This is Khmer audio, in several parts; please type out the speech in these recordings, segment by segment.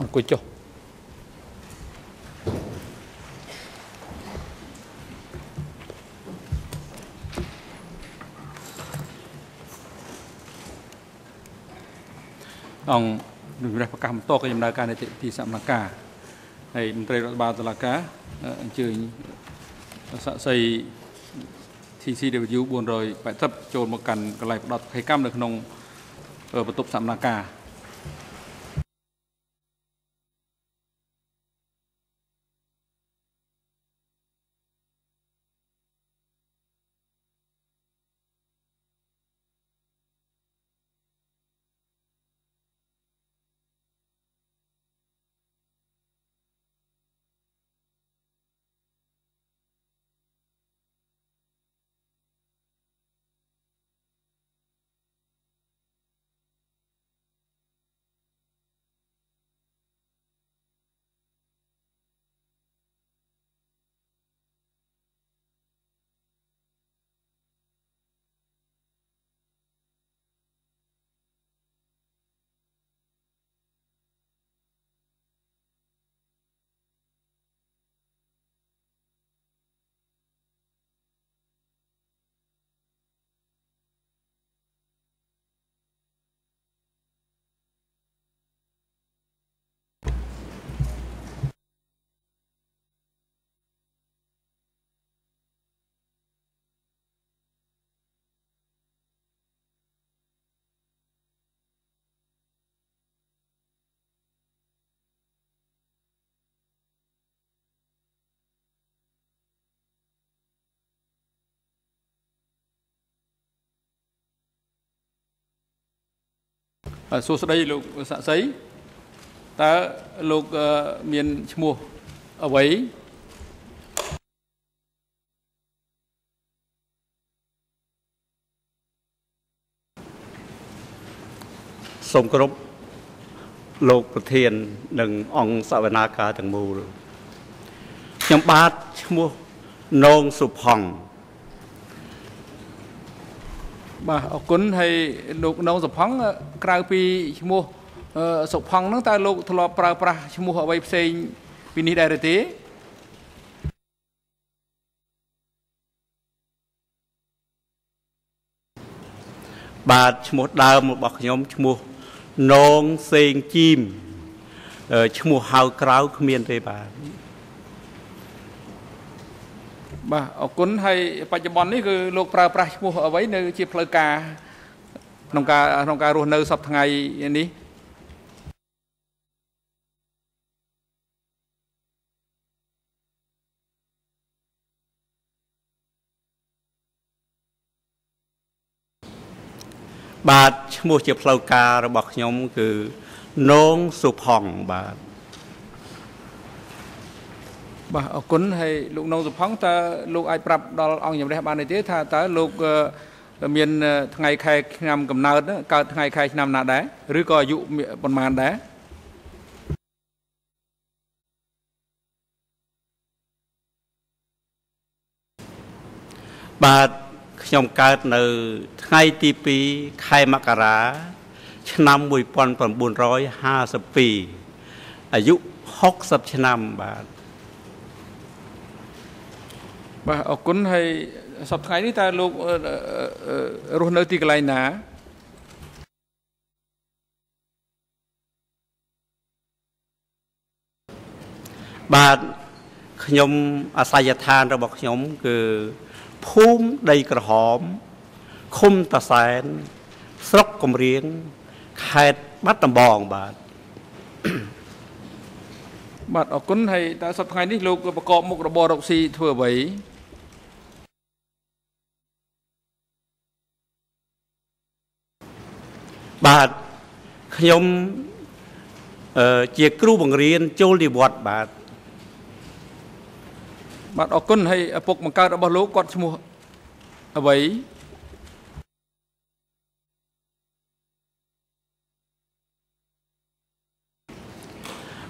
អង្គុយចុះអង្គជំរះប្រកាសបន្តកិច្ចដំណើរការនីតិវិធីសកម្មការហើយមន្ត្រីរដ្ឋបាលតុលាការអញ្ជើញសាក់សី TCW 480ចូលមកកាន់កន្លែងផ្ដោតភ័យកម្មនៅក្នុងបន្ទប់សកម្មការ សួស្តីលោកសាក់សីតើលោកមានឈ្មោះអ្វីសូមគោរពលោកប្រធាន និងអង្គសវនាការទាំងមូលខ្ញុំបាទឈ្មោះនងសុផង់ បាទអរគុណហើយលោកនងសុផង់ក្រៅពីឈ្មោះសុផង់ហ្នឹងតើលោកធ្លាប់ប្រើប្រាស់ឈ្មោះអ្វីផ្សេងពីនេះដែរទេបាទឈ្មោះដើមរបស់ខ្ញុំឈ្មោះនងសេងជីមឈ្មោះហៅក្រៅគ្មានទេបាទ បាទអរគុណហើយបច្ចុប្បន្ននេះគឺលោកប្រើប្រាស់ឈ្មោះអ្វីនៅ ជាផ្លូវការក្នុងការក្នុងការរស់នៅសប្តាហ៍ថ្ងៃនេះបាទឈ្មោះជាផ្លូវការរបស់ខ្ញុំគឺនងសុផង់បាទ បាទអរគុណហើយលោកនងសុផង់តើលោកអាចប្រាប់ដល់អង្គជំរះបានទេថាតើលោកមានថ្ងៃខែឆ្នាំកំណើតកើតថ្ងៃខែឆ្នាំណាដែរឬក៏អាយុប៉ុន្មានដែរបាទខ្ញុំកើតនៅថ្ងៃទី2ខែមករា ឆ្នាំ1952អាយុ60ឆ្នាំបាទ បាទអរគុណហើយសប្តាហ៍នេះតើលោករស់នៅទីកន្លែងណាបាទខ្ញុំអាស័យដ្ឋានរបស់ខ្ញុំ គឺភូមិដីក្រហមឃុំតាសែន ស្រុកកំរៀងខេត្តបាត់ដំបងបាទបាទអរគុណហើយតើសប្តាហ៍នេះលោកប្រកបមុខរបររកស៊ីធ្វើអ្វី បាទខ្ញុំអឺជាគ្រូបង្រៀនចូលនិវត្តន៍បាទបាទអរគុណហើយឪពុកបង្កើតរបស់លោកគាត់ឈ្មោះអ្វី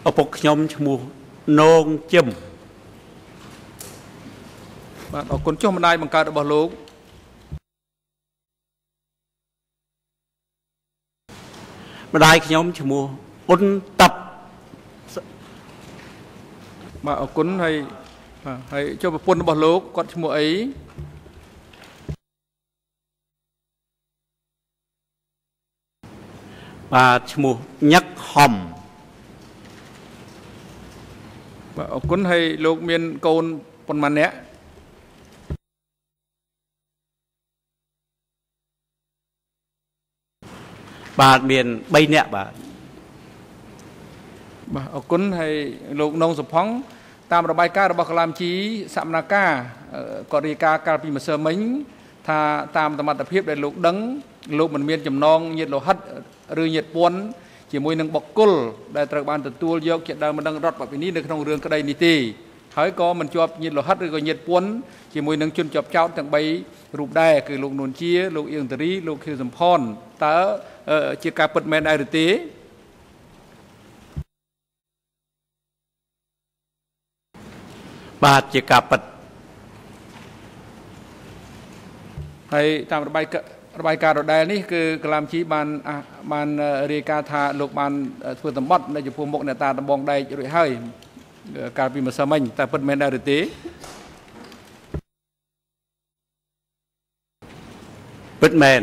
ឪពុកខ្ញុំឈ្មោះនងជឹមបាទអរគុណចុះម្ដាយបង្កើតរបស់លោក ម្ដាយខ្ញុំឈ្មោះអ៊ុនតាប់បាទអរគុណហើយបាទហើយចូលប្រពន្ធរបស់លោកគាត់ឈ្មោះអីបាទឈ្មោះញឹកហំបាទអរគុណហើយលោកមានកូនប៉ុន្មាននាក់ បាទមាន3នាក់បាទបាទអរគុណហើយលោកនងសុផុងតាមរបាយការណ៍របស់កលាមជីសមនាការអឺគាត់រាយការណ៍កាលពីម្សិលមិញថាតាមសមត្ថភាពដែលលោកដឹងលោកមិនមានចំណងញាតលោហិតឬញាតពន្ធជាមួយនឹងបុគ្គលដែលត្រូវបានទទួលយកជាដើមម្ដងរដ្ឋបព្វនីនៅក្នុងរឿងក្តីនេះទេហើយក៏មិនជាប់ញាតលោហិតឬក៏ញាតពន្ធជាមួយនឹងជនជាប់ចោតទាំង3រូបដែរគឺលោកនួនជាលោកអៀងតារីលោកខៀវសំផនតើអឺ ជាការពិតមែនដែរឬទេបាទជាការពិតហើយតាមរបាយការណ៍របាយការណ៍ដដែលនេះគឺកលាមជីបានអះបានរាយការណ៍ថាលោកបានធ្វើសម្បត្តិនៅចំពោះមុខអ្នកតាដំបងដែករួចហើយកាលពីម្សិលមិញតែពិតមែនដែរឬទេពិតមែន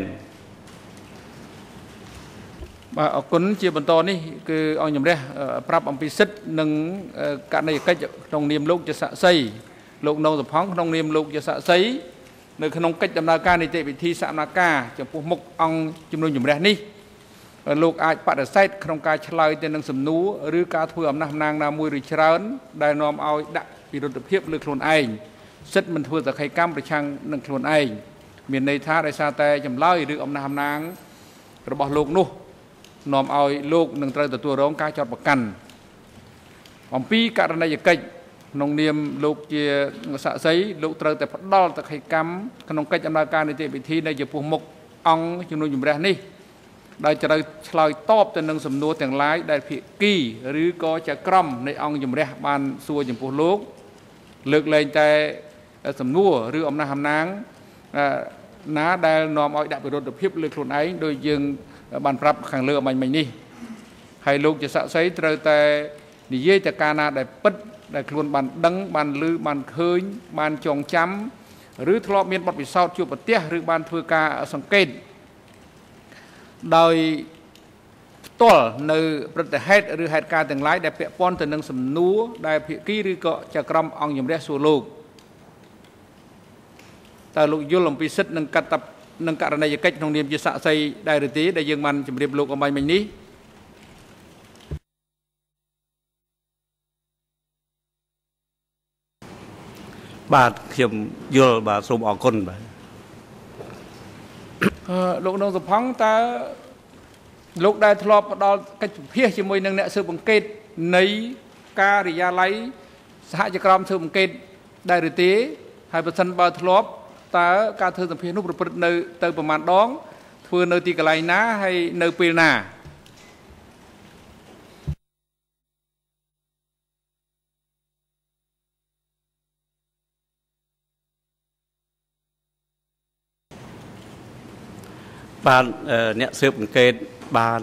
បាទអរគុណជាបន្តនេះគឺអង្គជំរះអឺប្រាប់អំពីសិទ្ធិនិងអឺករណីយកិច្ចក្នុងនាមលោកជាសាក្សីលោកនងសុផង់ក្នុងនាមលោកជាសាក្សីនៅក្នុងកិច្ចដំណើរការនីតិវិធីសកម្មការចំពោះមុខអង្គជំនុំជម្រះនេះលោកអាចបដិសេធក្នុងការឆ្លើយទៅនឹងសំណួរឬការធ្វើអំណះអំណាងណាមួយឬច្រើន ដែលនាំឲ្យដាក់ពិរុទ្ធភាពលើខ្លួនឯងសិទ្ធិមិនធ្វើសក្ខីកម្មប្រឆាំងនឹងខ្លួនឯងមានន័យថាដោយសារតែចម្លើយឬអំណះអំណាងរបស់លោកនោះ នាំឲ្យលោកនឹងត្រូវទទួលរងការចាត់បង្កាន់អំពីករណីយកិច្ចក្នុងនាមលោកជាសាក្សីលោកត្រូវតែផ្ដល់តក្កកម្មក្នុងកិច្ចដំណើរការនីតិវិធីនៅចំពោះមុខអង្គជំនុំជម្រះនេះដោយត្រូវឆ្លើយតបទៅនឹងសំណួរទាំងឡាយដែលភាគីឬក៏ចក្រមនៃអង្គជំរះបានសួរចំពោះលោក លើកលែងតែសំណួរឬអំណះអំណាងអឺណាដែលនាំឲ្យដាក់វិរុទ្ធភាពលើខ្លួនឯងដោយយើង បានប្រាប់ខាងលើអំបញ្ញមិញនេះហើយលោកជាសាក្សីត្រូវតែនិយាយតែការណាដែលពិតដែលខ្លួនបានដឹងបានឮបានឃើញបានចងចាំឬធ្លាប់មានបទពិសោធន៍ជួបប្រទះឬបានធ្វើការសង្កេតដោយផ្ទាល់នៅព្រឹត្តិហេតុឬហេតុការណ៍ទាំងឡាយដែលពាក់ព័ន្ធទៅនឹងសំណួរដែលភាគីឬក៏ចក្រមអង្គជំរះសួរលោកតើលោកយល់អំពីសិទ្ធិនិងកតប និងករណីយកិច្ចក្នុងនាមជាសាក្សីដែរឬទេដែលយើងបានជម្រាបលោកអំបញ្ញមិញនេះបាទខ្ញុំយល់បាទសូមអរគុណបាទអឺលោកនងសុផង់តើលោកដែលធ្លាប់ផ្ដល់កិច្ចពិភាក្សាជាមួយនឹងអ្នកស៊ើបអង្កេតនៃការិយាល័យសហជក្រមស៊ើបអង្កេតដែរឬទេហើយបើសិនបើធ្លាប់ តើការធ្វើសម្ភាសន៍នោះប្រព្រឹត្តនៅ ទៅប្រមាណដង ធ្វើនៅទីកន្លែងណាហើយនៅពេលណាបាទអឺអ្នកស៊ើបអង្កេតបាន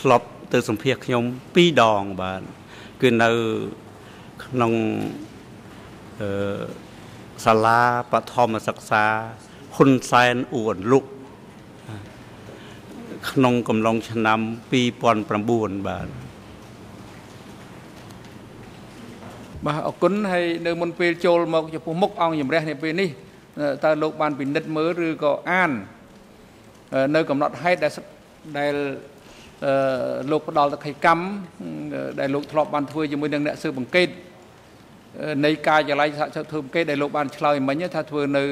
ធ្លាប់ទៅសម្ភាសខ្ញុំ2ដងបាទគឺនៅក្នុងអឺ សាលាបឋមសិក្សាហ៊ុនសែនអ៊ូអន្លុកក្នុងកំឡុងឆ្នាំ2009បាទបាទអរគុណហើយនៅមុនពេលចូលមកចំពោះមុខអង្គជំរះនេះពេលនេះតើលោកបានពិនិត្យមើលឬក៏អានអឺនៅកំណត់ហេតុដែលដែលអឺលោកផ្ដល់តក្កកម្មដែលលោកធ្លាប់បានធ្វើជាមួយនឹងអ្នកស៊ើបអង្កេតអឺ នៃការិយាល័យសហជីពធ្វើអង្កេតដែលលោកបានឆ្លើយមិញថាធ្វើនៅ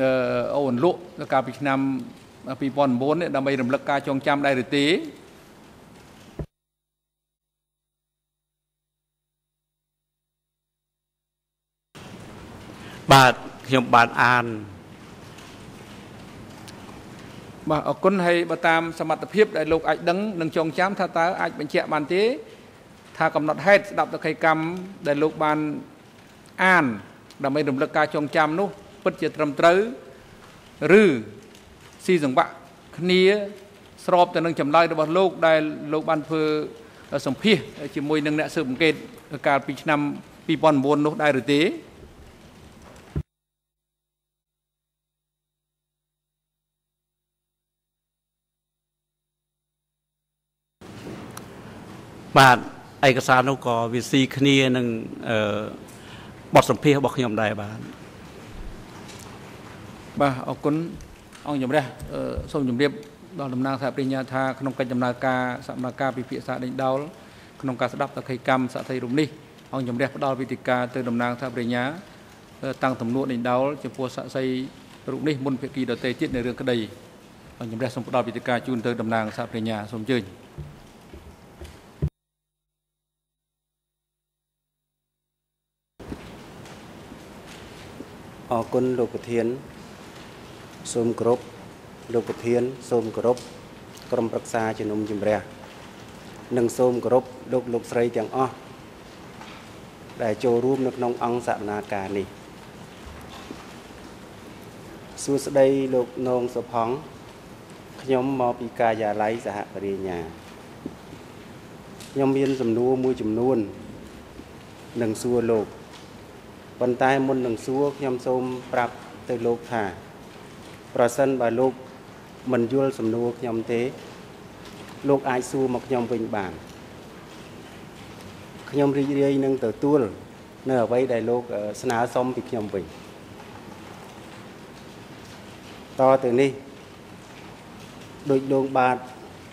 អឺអូអន្លក់កាលពីឆ្នាំ2009នេះដើម្បីរំលឹកការចងចាំដែរឬទេបាទខ្ញុំបានអានបាទអរគុណហើយបើតាមសមត្ថភាពដែលលោកអាចដឹងនិងចងចាំថាតើអាចបញ្ជាក់បានទេ ថាកំណត់ហេតុស្ដាប់តក្កកម្មដែលលោកបានអាន ដើម្បីរំលឹកការចងចាំនោះពិតជាត្រឹមត្រូវឬស៊ីសង្វាក់គ្នា ស្របទៅនឹងចម្លើយរបស់លោក ដែលលោកបានធ្វើសម្ភាសជាមួយនឹងអ្នកស៊ើបអង្កេតកាលពីឆ្នាំ2009នោះដែរឬទេបាទ ឯកសារនោះក៏វាស៊ីគ្នានឹងអឺបទសម្ភាសរបស់ខ្ញុំដែរបាទបាទអរគុណអង្គជំរះសូមជម្រាបដល់តំណាងសហប្រញ្ញាថាក្នុងកិច្ចដំណើរការសមនការពិភាក្សាដេញដោលក្នុងការស្ដាប់តក្កកម្មសក្តិរំនេះអង្គជំរះផ្ដល់វិធីការទៅតំណាងសហប្រញ្ញាតាំងទំនួលដេញដោលចំពោះសក្តិរូបនេះមុនភាគីដទៃទៀតនៅរឿងក្តីអង្គជំរះសូមផ្ដល់វិធីការជូនទៅតំណាងសហប្រញ្ញាសូមអញ្ជើញ អរគុណលោកប្រធានសូមគោរពលោកប្រធានសូមគោរពក្រុមប្រឹក្សាជំនុំជម្រះនិងសូមគោរពលោកលោកស្រីទាំងអស់ដែលចូលរួមនៅក្នុងអង្គសវនាការនេះសួស្តីលោកនងសុផង់ខ្ញុំមកពីការិយាល័យសហបរិញ្ញាខ្ញុំមានសំណួរមួយចំនួននឹងសួរលោក ប៉ុន្តែមុននឹងសួរខ្ញុំសូមប្រាប់ទៅលោកថា ប្រសិនបើលោកមិនយល់សំណួរខ្ញុំទេ លោកអាចសួរមកខ្ញុំវិញបានខ្ញុំរីករាយនឹងទទួលនៅអ្វីដែលលោកស្នើសុំពីខ្ញុំវិញតទៅនេះដោយលោកបាទ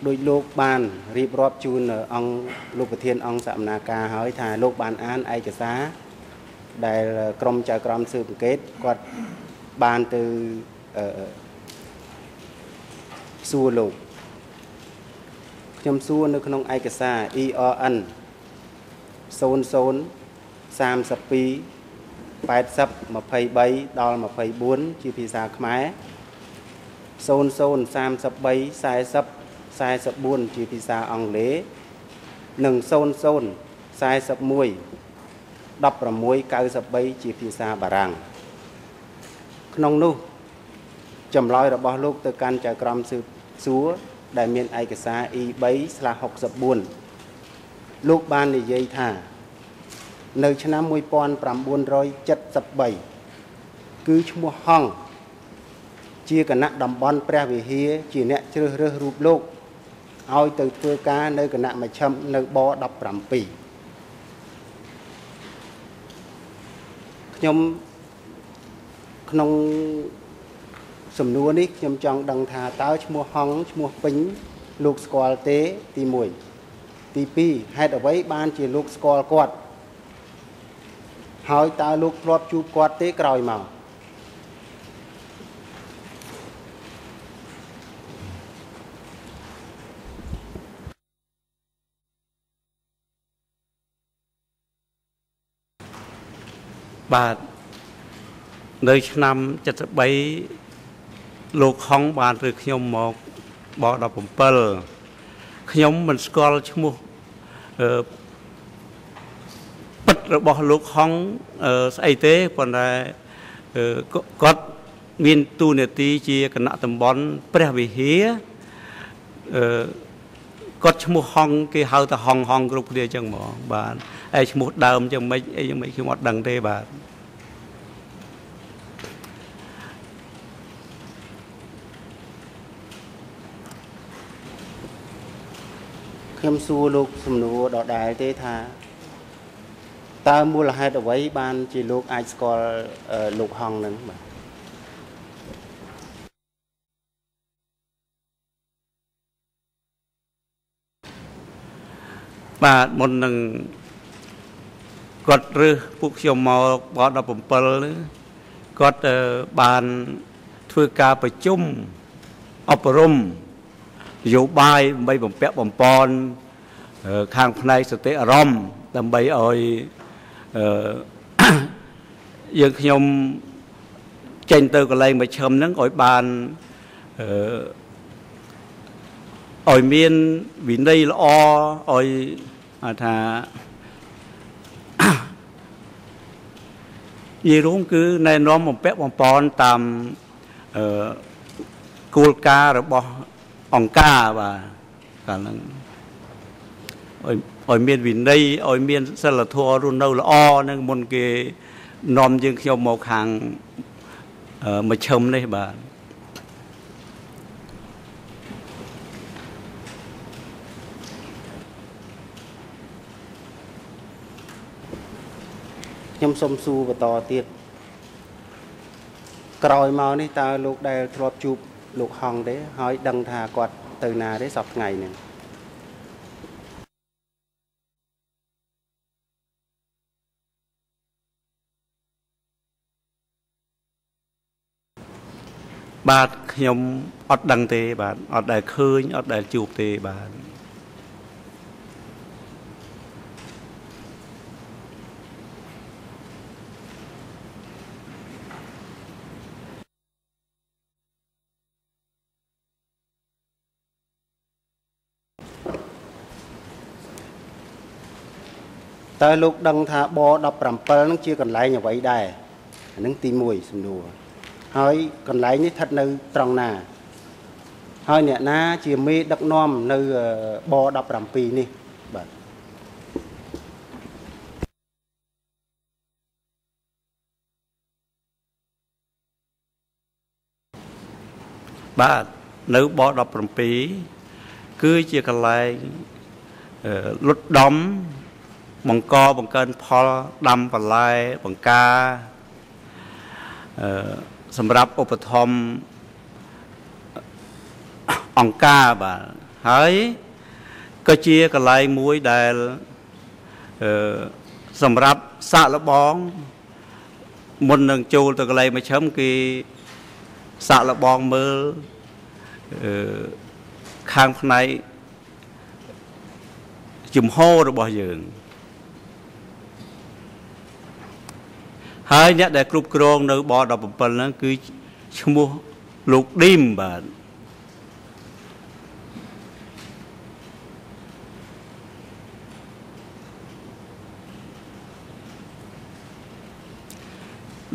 ដោយលោកបានរៀបរាប់ជូនអង្គលោកប្រធានអង្គសមនាការហើយថាលោកបានអានឯកសារ ដែលក្រមចៅក្រមស៊ើបអង្កេតគាត់បានទៅអឺសួរលោកខ្ញុំសួរនៅក្នុងឯកសារ ERN 00 32 80 23ដល់24ជាភាសាខ្មែរ00 33 40 44ជាភាសាអង់គ្លេសនិង00 41 1693ជាភាសាបារាំងក្នុងនោះចម្លើយរបស់លោកទៅកាន់ចៅក្រមស៊ើបសួរដែលមានឯកសារ E3/64 លោកបាននិយាយថា នៅឆ្នាំ1973គឺឈ្មោះហងជាគណៈតំបន់ព្រះវិហារជាអ្នកជ្រើសរើសរូបលោកឲ្យទៅធ្វើការនៅគណៈមជ្ឈិមនៅប17 ខ្ញុំក្នុងសំណួរនេះខ្ញុំចង់ដឹងថាតើឈ្មោះហងឈ្មោះពេញ លោកស្គាល់ទេទី1ទី2ហេតុអ្វីបានជាលោកស្គាល់គាត់ ហើយតើលោកធ្លាប់ជួបគាត់ទេក្រោយមក បាទនៅឆ្នាំ73លោកហុងបានឬខ្ញុំមកប17ខ្ញុំមិនស្គាល់ឈ្មោះអឺពិតរបស់លោកហុងស្អីទេប៉ុន្តែគាត់មានទូនាទីជាគណៈតំបន់ព្រះវិហារអឺ គាត់ឈ្មោះហុងគេហៅថាហុងហុងគ្រប់គ្នាអញ្ចឹងហ្មងបាទហើយឈ្មោះដើមអញ្ចឹងមិនអីយ៉ាងម៉េចខ្ញុំអត់ដឹងទេបាទខ្ញុំសួរលោកសំណួរដដែលទេថាតើមូលហេតុអ្វីបានជាលោកអាចស្គាល់លោកហងនឹងបាទ បាទមុននឹងគាត់រើសពួកខ្ញុំមកប17គាត់បានធ្វើការប្រជុំអប់រំនយោបាយដើម្បីបំពាក់បំពន់ខាងផ្នែកសតិអារម្មណ៍ដើម្បីឲ្យយើងខ្ញុំចេញទៅកន្លែងមជ្ឈិមហ្នឹងឲ្យបាន ឲ្យមានវិន័យល្អឲ្យថានិយាយរួមគឺណែនាំបំពាក់បំពន់តាមអឺគោលការណ៍របស់អង្គការបាទកាលហ្នឹងឲ្យឲ្យមានវិន័យឲ្យមានសិលធម៌រស់នៅល្អនឹងមុនគេនាំយើងខ្ញុំមកខាងមជ្ឈិមនេះបាទ ខ្ញុំសូមសួរបន្តទៀតក្រោយមកនេះតើលោកដែលធ្លាប់ជួបលោកហងទេហើយដឹងថាគាត់ទៅណាទេសប្ថ្ងៃហ្នឹងបាទខ្ញុំអត់ដឹងទេ បាទអត់ដែលឃើញអត់ដែលជួបទេបាទ តើលោកដឹងថាប17ហ្នឹងជាកន្លែងអ្វីដែរអាហ្នឹងទី1សំណួរហើយកន្លែងនេះស្ថិតនៅត្រង់ណាហើយអ្នកណាជាមេដឹកនាំនៅប17នេះបាទបាទនៅប17គឺជាកន្លែងអឺលុតដំ បង្កបង្កើនផលដាំបន្លែបង្ការអឺសម្រាប់ឧបត្ថម្ភអង្គការបាទហើយក៏ជាកន្លែងមួយដែលអឺសម្រាប់សាកល្បងមុននឹងចូលទៅកន្លែងមជ្ឈិមគេសាកល្បងមើលអឺខាងផ្នែកជំហររបស់យើង ហើយអ្នកដែលគ្រប់គ្រងនៅប17ហ្នឹងគឺឈ្មោះលោកឌីមបាទ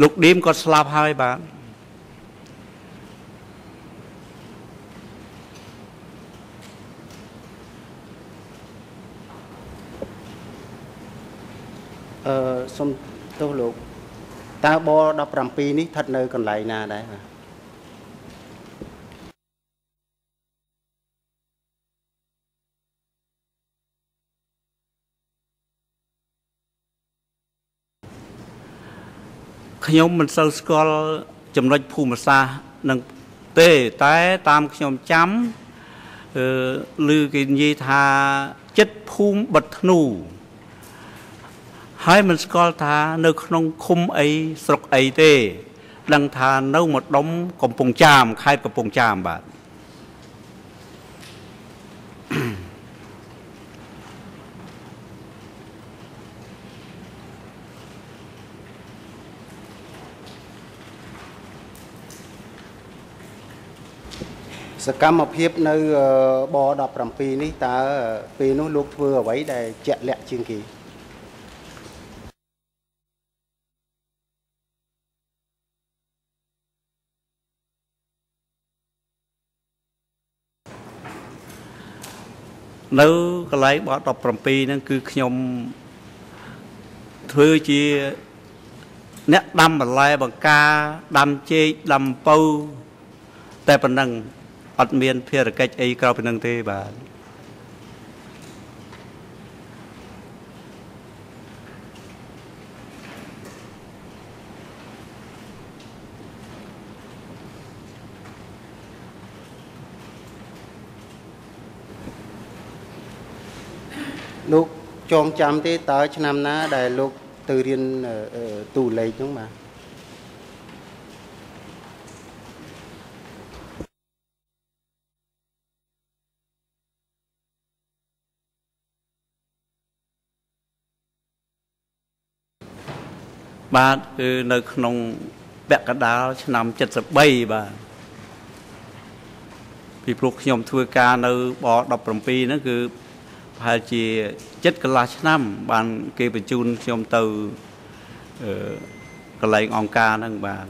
លោកឌីមគាត់ស្លាប់ហើយបាទអឺសូមទោសលោក តើប17នេះស្ថិតនៅកន្លែងណាដែរបាទខ្ញុំមិនសូវស្គាល់ចំណុចភូមិសាស្ត្រនឹងទេតែតាមខ្ញុំចាំអឺឮគេនិយាយថាចិត្តភូមិបិទធ្នូ ហើយមិនស្គាល់ថានៅក្នុងឃុំអីស្រុកអីទេ ដឹងថានៅម្ដុំកំពង់ចាមខេត្តកំពង់ចាមបាទសកម្មភាពនៅប17នេះតើពេលនោះលោកធ្វើអ្វីដែលជាក់លាក់ជាងគេ នៅកន្លែងបទ17ហ្នឹងគឺខ្ញុំធ្វើជាអ្នកដាំបន្លែបង្ការដាំចេកដាំពៅតែប៉ុណ្ណឹងអត់មានភារកិច្ចអីក្រៅពីនឹងទេបាទ លោកចងចាំទេតើឆ្នាំណា ដែលលោកទៅរៀនអឺអឺទូលេខហ្នឹងបាទបាទគឺនៅក្នុងបកកដាលឆ្នាំ73បាទពីព្រោះខ្ញុំធ្វើការនៅប17ហ្នឹងគឺ ប្រហែលជាចិត្តកន្លះឆ្នាំ បាន គេបញ្ជូនខ្ញុំទៅអឺកន្លែងអង្គការហ្នឹងបាទ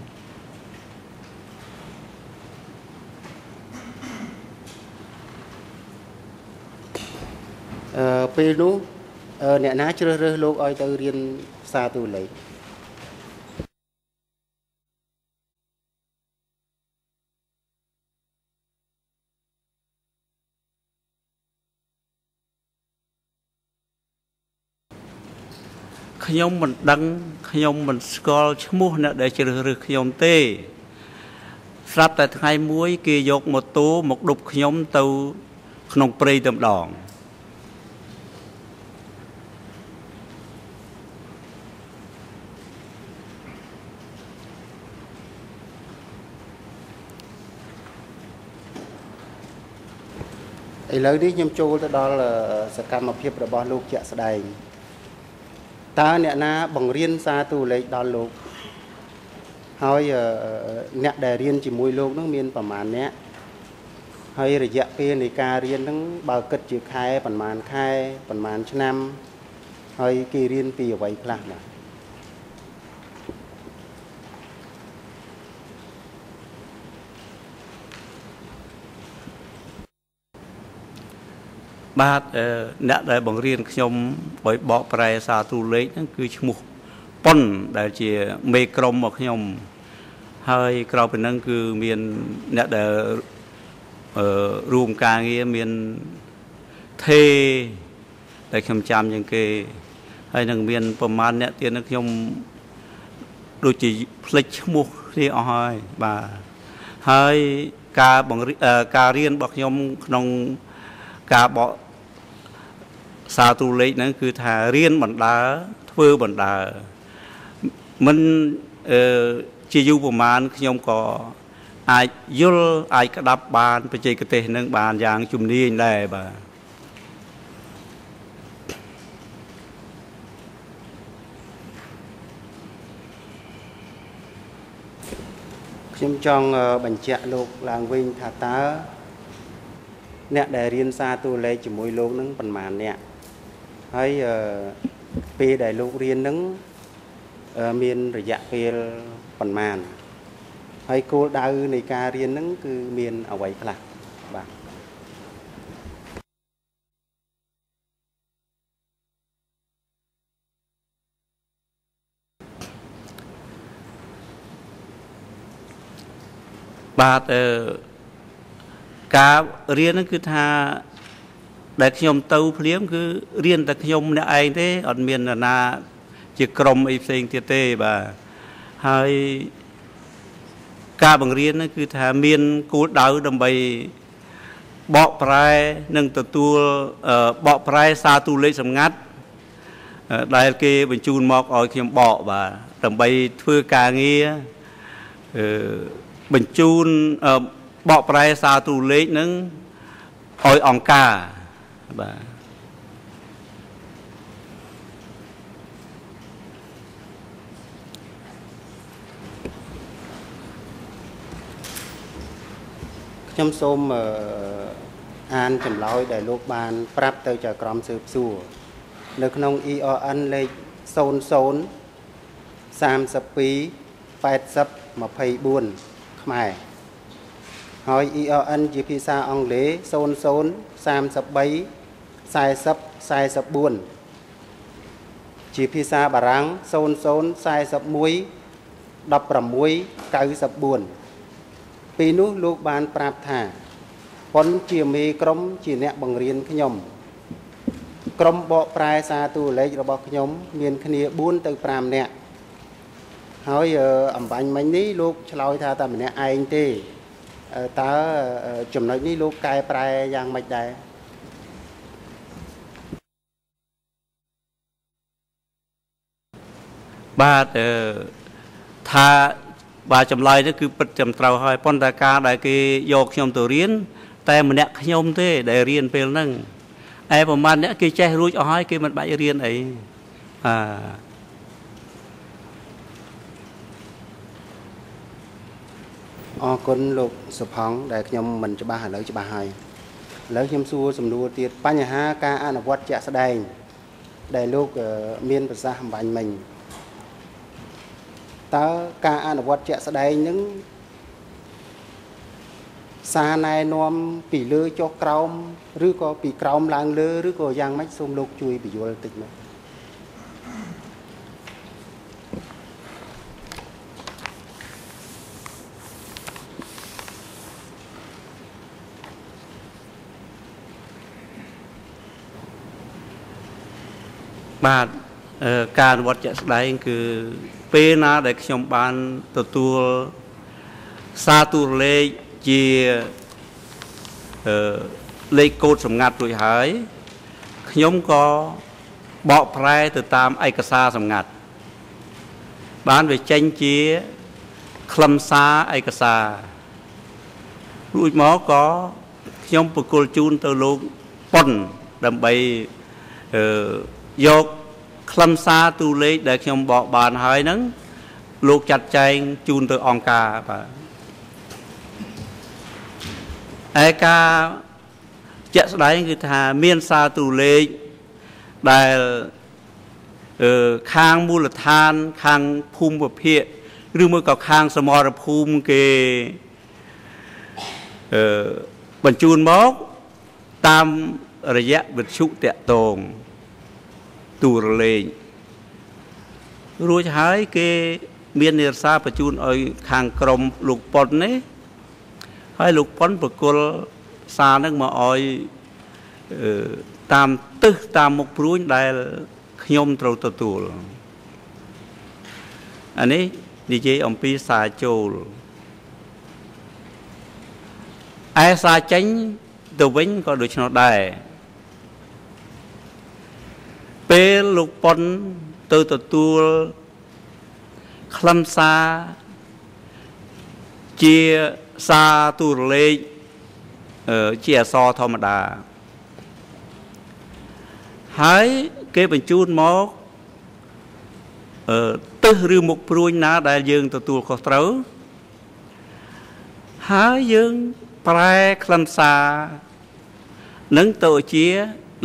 អឺពេលនោះអឺអ្នកណាជ្រើសរើសលោកឲ្យទៅរៀនសាទូលេខ ខ្ញុំមិនដឹងខ្ញុំមិនស្គាល់ឈ្មោះអ្នកដែលជ្រើសរើសខ្ញុំទេស្រាប់តែថ្ងៃមួយគេយកម៉ូតូមកដប់ខ្ញុំទៅក្នុងព្រៃតែម្ដងឥឡូវនេះខ្ញុំចូលទៅដល់អឺសកម្មភាពរបស់លោកជាក់ស្ដែង តើអ្នកណាបង្រៀនសាទូលេខដល់លោកហើយអឺអ្នកដែលរៀនជាមួយលោកនឹងមានប្រមាណអ្នកហើយរយៈពេលនៃការរៀនហ្នឹងបើគិតជាខែប្រមាណខែប្រមាណឆ្នាំ ហើយគេរៀនពីអ្វីខ្លះបា បាទអឺអ្នកដែលបង្រៀនខ្ញុំឲ្យបកប្រែសារទូលេខហ្នឹងគឺឈ្មោះប៉ុនដែលជាមេក្រុមរបស់ខ្ញុំហើយក្រៅពីហ្នឹងគឺមានអ្នកដែលអឺរួមការងារមានថេដែលខ្ញុំចាំជាងគេ ហើយនឹងមានប្រមាណអ្នកទៀតនឹងខ្ញុំដូចជាផ្លេចឈ្មោះគ្នាអស់ហើយបាទហើយការបង្រៀនអឺការរៀនរបស់ខ្ញុំក្នុងការបក សារទូលេខហ្នឹងគឺថារៀនបណ្ដើធ្វើបណ្ដើមិនអឺជាយូរប្រមាណខ្ញុំក៏អាចយល់អាចក្តាប់បានបច្ចេកទេសនឹងបានយ៉ាងជំនាញដែរបាទខ្ញុំចង់អឺបញ្ជាក់លោកឡើងវិញថាតើអ្នកដែលរៀនសាទូលេខជាមួយលោកនឹងប្រមាណអ្នក ហើយអឺពេលដែលលោករៀននឹងអឺមានរយៈពេលប្រមាណហើយគោលដៅនៃការរៀននឹងគឺមានអ្វីខ្លះបាទបាទអឺការរៀនហ្នឹងគឺថា ដែលខ្ញុំទៅភ្លាមគឺរៀនតែខ្ញុំម្នាក់ឯងទេអត់មាននរណា ជាក្រុមអីផ្សេងទៀតទេបាទហើយការបង្រៀនហ្នឹងគឺថាមានគោលដៅដើម្បីបកប្រែនិងទទួលអឺបកប្រែសារទូលេខសម្ងាត់អឺដែលគេបញ្ជូនមកឲ្យខ្ញុំបកបាទដើម្បីធ្វើការងារអឺបញ្ជូនអឺបកប្រែសារទូលេខនឹងឲ្យអង្គការ បាទខ្ញុំសូមអឺអានចម្លើយដែលលោកបាន ប្រាប់ទៅចៅក្រមស៊ើបសួរនៅក្នុង ERN លេខ00 32 80 24ខ្មែរហើយ ERN ជាភាសាអង់គ្លេស00 33 40 44ជាភាសាបារាំង00 41 16 94ពេលនោះលោកបានប្រាប់ថាប៉ុនជាមេក្រុមជាអ្នកបង្រៀនខ្ញុំក្រុមបកប្រែសារតួលេខរបស់ខ្ញុំ មានគ្នា4ទៅ5នាក់ហើយអឺអំបញ្ញមិញនេះលោកឆ្លើយថាតែម្នាក់ឯងទេអឺតើអឺចំណុចនេះលោកកែប្រែយ៉ាងម៉េចដែរ បាទអឺថាបាទចម្លើយនេះគឺពិតត្រឹមត្រូវហើយប៉ុន្តែការដែលគេយកខ្ញុំទៅរៀនតែម្នាក់ខ្ញុំទេដែលរៀនពេលហ្នឹងឯប្រហែលអ្នកគេចេះរួចអស់ហើយគេមិនបាច់រៀនអីអាអរគុណលោកសុផង់ដែលខ្ញុំមិនច្បាស់ឥឡូវច្បាស់ហើយឥឡូវខ្ញុំសួរសំណួរទៀតបញ្ហាការអនុវត្តជាក់ស្ដែងដែលលោកអឺមានប្រសាសន៍អំបញ្ញមិញ តើការអនុវត្តជាក់ស្ដែងនឹងសារណែនាំពីលើចុះក្រោមឬក៏ពីក្រោមឡើងលើឬក៏យ៉ាងម៉េចសូមលោកជួយបញ្យល់តិចមកបាទអឺ ការអនុវត្តជាក់ស្ដែង គឺពេលណាដែលខ្ញុំបានទទួលសារទូរលេខជាអឺលេខកូដសម្ងាត់រួចហើយខ្ញុំក៏បកប្រែទៅតាមឯកសារសម្ងាត់បានវាចេញជាខ្លឹមសារឯកសាររួចមកក៏ខ្ញុំប្រគល់ជូនទៅលោកប៉ុនដើម្បីអឺយក ខ្លឹមសារទូលេខដែលខ្ញុំបកបានហើយហ្នឹងលោកចាត់ចែងជូនទៅអង្គការបាទឯការជាក់ស្ដែងគឺថាមានសារទូលេខដែលអឺខាងមូលដ្ឋានខាងភូមិវិភាគឬមួយក៏ខាងសមរភូមិគេអឺបញ្ជូនមកតាមរយៈវិទ្យុតកតង ទូរលេខរួចហើយគេមាននិរសាបញ្ជូនឲ្យខាងក្រមលោកប៉ុននេះហើយលោកប៉ុនប្រគល់សារនឹងមកឲ្យអឺតាមទឹះតាមមុខព្រួញដែលខ្ញុំត្រូវទទួលអានេះនិយាយអំពីសារចូលឯសារចេញទៅវិញក៏ដូច្នោះដែរ ពេលលោកប៉ុនទៅទទួលខ្លឹមសារជាសារទូរលេខអឺជាអក្សរធម្មតា ហើយគេបញ្ជូនមកអឺទឹះឬមុខព្រួញណា ដែលយើងទទួលខុសត្រូវហើយយើងប្រែខ្លឹមសារនឹងទៅជា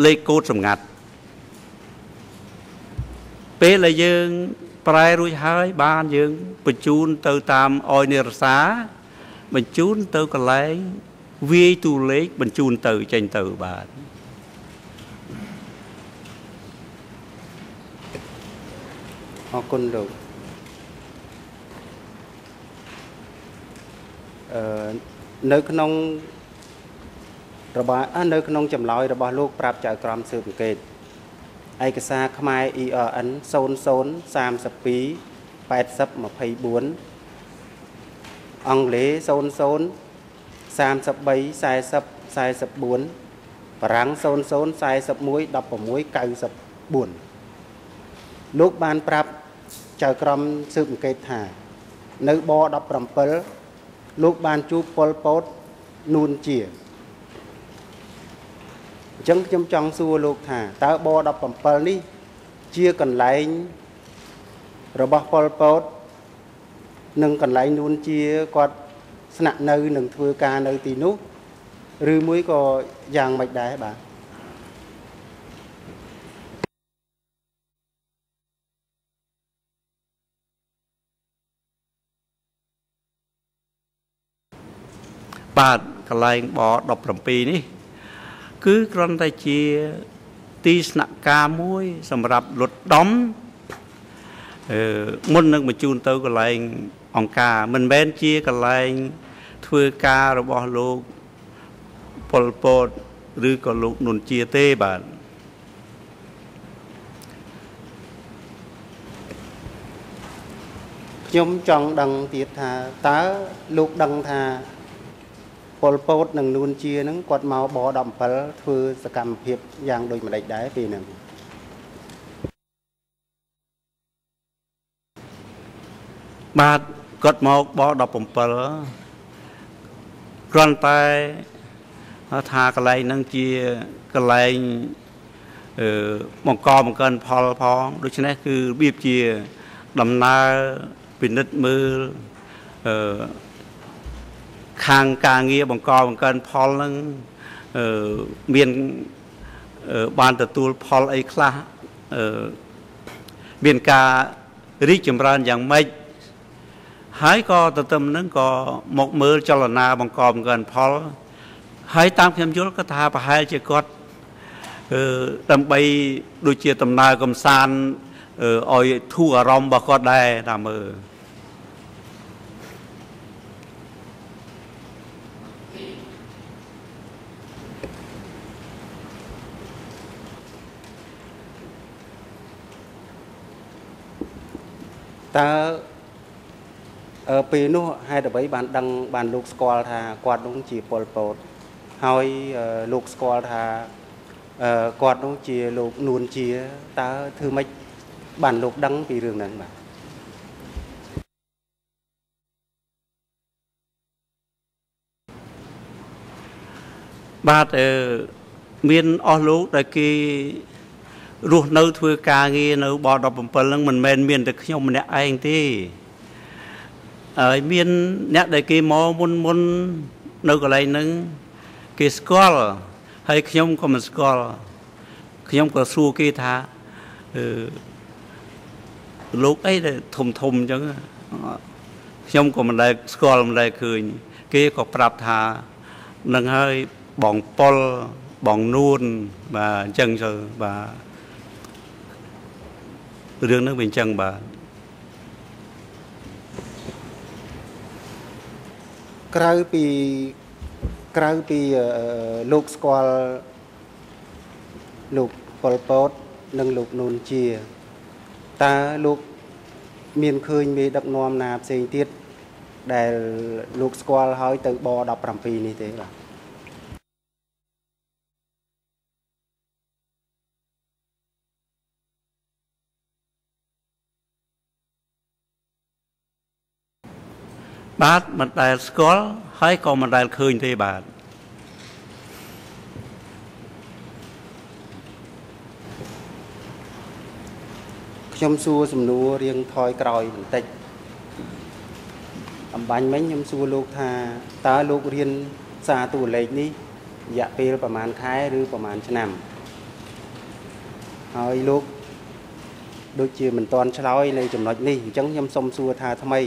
លេខកូដសម្ងាត់ ពេលដែលយើងប្រែរួចហើយបានយើងបញ្ជូនទៅតាមអយនិរសាបញ្ជូនទៅកន្លែងវាយទូលេខបញ្ជូនទៅចេញទៅបាទអរគុណលោកអឺនៅក្នុងរបស់អ่ะនៅក្នុងចម្លើយរបស់លោកប្រាប់ចៅក្រមស៊ើបអង្កេត ឯកសារខ្មែរ ERN 0032 8024អង់គ្លេស00 33 40 44បារាំង0041 16 94លោកបានប្រាប់ចៅក្រមស៊ើបអង្កេតថា នៅប17លោកបានជួបប៉ុលពតនួនជា អញ្ចឹងខ្ញុំចង់សួរលោកថាតើប17នេះជាកន្លែងរបស់ប៉ុលពតនិងកន្លែងនួនជាគាត់ស្នាក់នៅនឹងធ្វើការនៅទីនោះឬមួយក៏យ៉ាងម៉េចដែរបាទបាទកន្លែងប17នេះ គឺគ្រាន់តែជាទីស្នាក់ការមួយ សម្រាប់លុតដំអឺមុននឹងបញ្ជូនទៅកន្លែងអង្គការមិនមែនជាកន្លែងធ្វើការរបស់លោកប៉ុលពតឬក៏លោកនុនជាទេបាទខ្ញុំចង់ដឹងទៀតថាតើលោកដឹងថា ប៉ុលពតនិងនួនជាហ្នឹងគាត់មកប17ធ្វើសកម្មភាពយ៉ាងដូចម្ដេចដែរពេលហ្នឹងបាទគាត់មកប17គ្រាន់តែថាកន្លែងហ្នឹងជាកន្លែងអឺបង្កបង្កើនផលផងដូច្នេះគឺរបៀបជាដំណើរពិនិត្យមើលអឺ ខាងការងារបង្កបង្កើនផលហ្នឹងអឺមានអឺបានទទួលផលអីខ្លះអឺមានការរីកចម្រើនយ៉ាងម៉េចហើយក៏ទន្ទឹមនឹងក៏មកមើលចលនាបង្កបង្កើនផល ហើយតាមខ្ញុំយល់ក៏ថាប្រហែលជាគាត់អឺដើម្បីដូចជាដំណើរកំសាន្តឲ្យធូរអារម្មណ៍របស់គាត់ដែរតាមមើល តើអឺពេលនោះហេតុអ្វីបានដឹងបានលោកស្គាល់ថាគាត់នោះជាពលពតហើយលោកស្គាល់ថាអឺគាត់នោះជាលោកនួនជាតើធ្វើម៉េចបានលោកដឹងពីរឿងហ្នឹងបាទបាទអឺមានអស់លោកដែលគេ រស់នៅធ្វើការងារនៅប17ហ្នឹងមិនមែនមានតែខ្ញុំម្នាក់ឯងទេហើយមានអ្នកដែលគេមកមុនមុននៅកន្លែងហ្នឹងគេស្គាល់ហើយខ្ញុំក៏មិនស្គាល់ខ្ញុំក៏សួរគេថាអឺលោកអីដែលធំធំអញ្ចឹងខ្ញុំក៏មិនដែលស្គាល់មិនដែលឃើញ គេក៏ប្រាប់ថានឹងហើយបងប៉ុលបងនួនបាទអញ្ចឹងទៅបាទ រឿងហ្នឹងវាអញ្ចឹងបាទក្រៅពីក្រៅពីលោកស្គាល់លោកប៉ុលពតនិងលោកនួនជាតើលោកមានឃើញមេដឹកនាំណាផ្សេងទៀតដែលលោកស្គាល់ហើយទៅប17នេះទេបាទ បាទមិនដែលស្គាល់ហើយក៏មិនដែលឃើញទេបាទខ្ញុំសួរសំណួររៀងថយក្រោយបន្តិចអំបញ្ញមិញខ្ញុំសួរលោកថាតើលោករៀនសាតួលេខនេះរយៈពេលប្រហែលខែឬប្រហែលឆ្នាំហើយលោកដូចជាមិនទាន់ឆ្លើយនៅចំណុចនេះអញ្ចឹងខ្ញុំសុំសួរថាថ្មី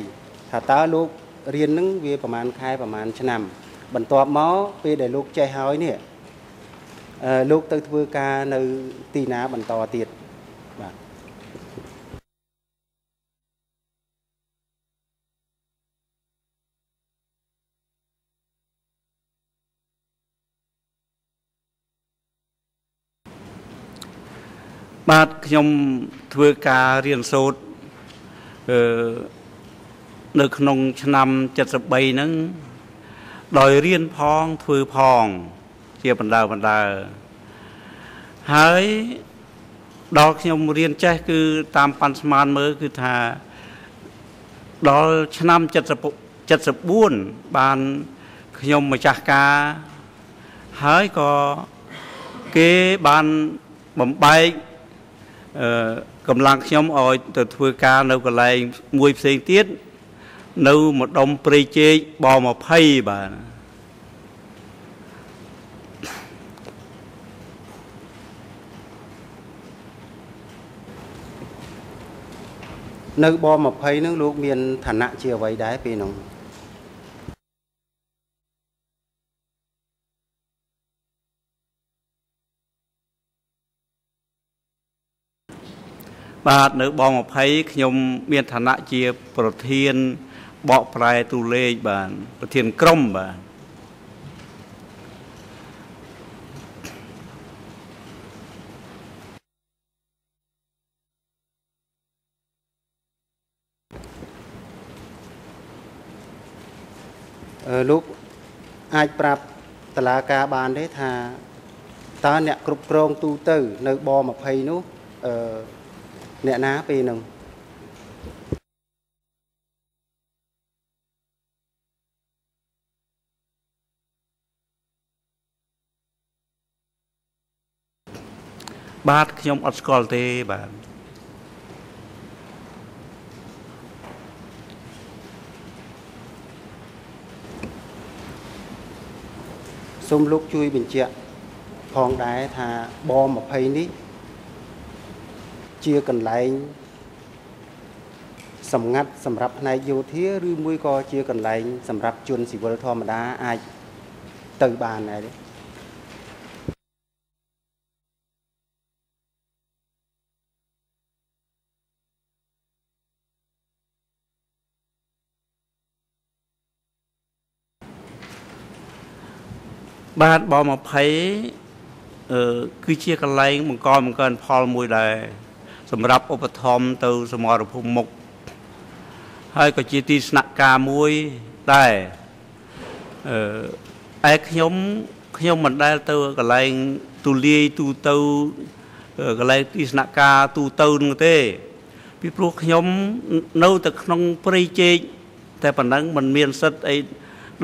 ថាតើលោក រៀននឹងវាប្រហែលខែប្រហែលឆ្នាំ បន្ទាប់មកពេលដែលលោកចេះហើយនេះអឺលោកទៅធ្វើការនៅទីណាបន្តទៀតបាទបាទខ្ញុំធ្វើការរៀនសូត្រអឺ នៅក្នុងឆ្នាំ73ហ្នឹងដោយរៀនផងធ្វើផង ជាបណ្ដើបណ្ដើហើយដល់ខ្ញុំរៀនចេះគឺតាមប៉ាន់ស្មានមើលគឺថាដល់ឆ្នាំ70 74បានខ្ញុំម្ចាស់ការហើយក៏គេបានបំបែកអឺកម្លាំងខ្ញុំឲ្យទៅធ្វើការនៅកន្លែងមួយផ្សេងទៀត នៅម្ដុំព្រៃជែកប20បាទនៅប20ហ្នឹងលោកមានឋានៈជាអ្វីដែរពេលហ្នឹងបាទនៅបង20ខ្ញុំមានឋានៈជាប្រធាន បកប្រែទូលេខបាទប្រធានក្រុមបាទអឺលោកអាចប្រាប់តឡាការបានទេថាតើអ្នកគ្រប់គ្រងទូទៅ នៅប20នោះអឺអ្នកណាពេលហ្នឹ បាទខ្ញុំអត់ស្គាល់ទេបាទសូមលោកជួយបញ្ជាក់ផងដែរថាប20នេះជាកន្លែងសម្ងាត់សម្រាប់ផ្នែកយោធាឬមួយក៏ជាកន្លែងសម្រាប់ជនស៊ីវិលធម្មតាអាចទៅបានដែរទេ បាទប20អឺគឺជាកន្លែងបង្កបង្កើនផលមួយដែរសម្រាប់ឧបត្ថម្ភទៅសមរភូមិមុខហើយក៏ជាទីស្នាក់ការមួយដែរអឺឯខ្ញុំខ្ញុំមិនដែលទៅកន្លែងទូលាយទូទៅកន្លែងទីស្នាក់ការទូទៅនោះទេពីព្រោះខ្ញុំនៅតែក្នុងព្រៃជែកតែប៉ុណ្ណឹងมันមានសិទ្ធអី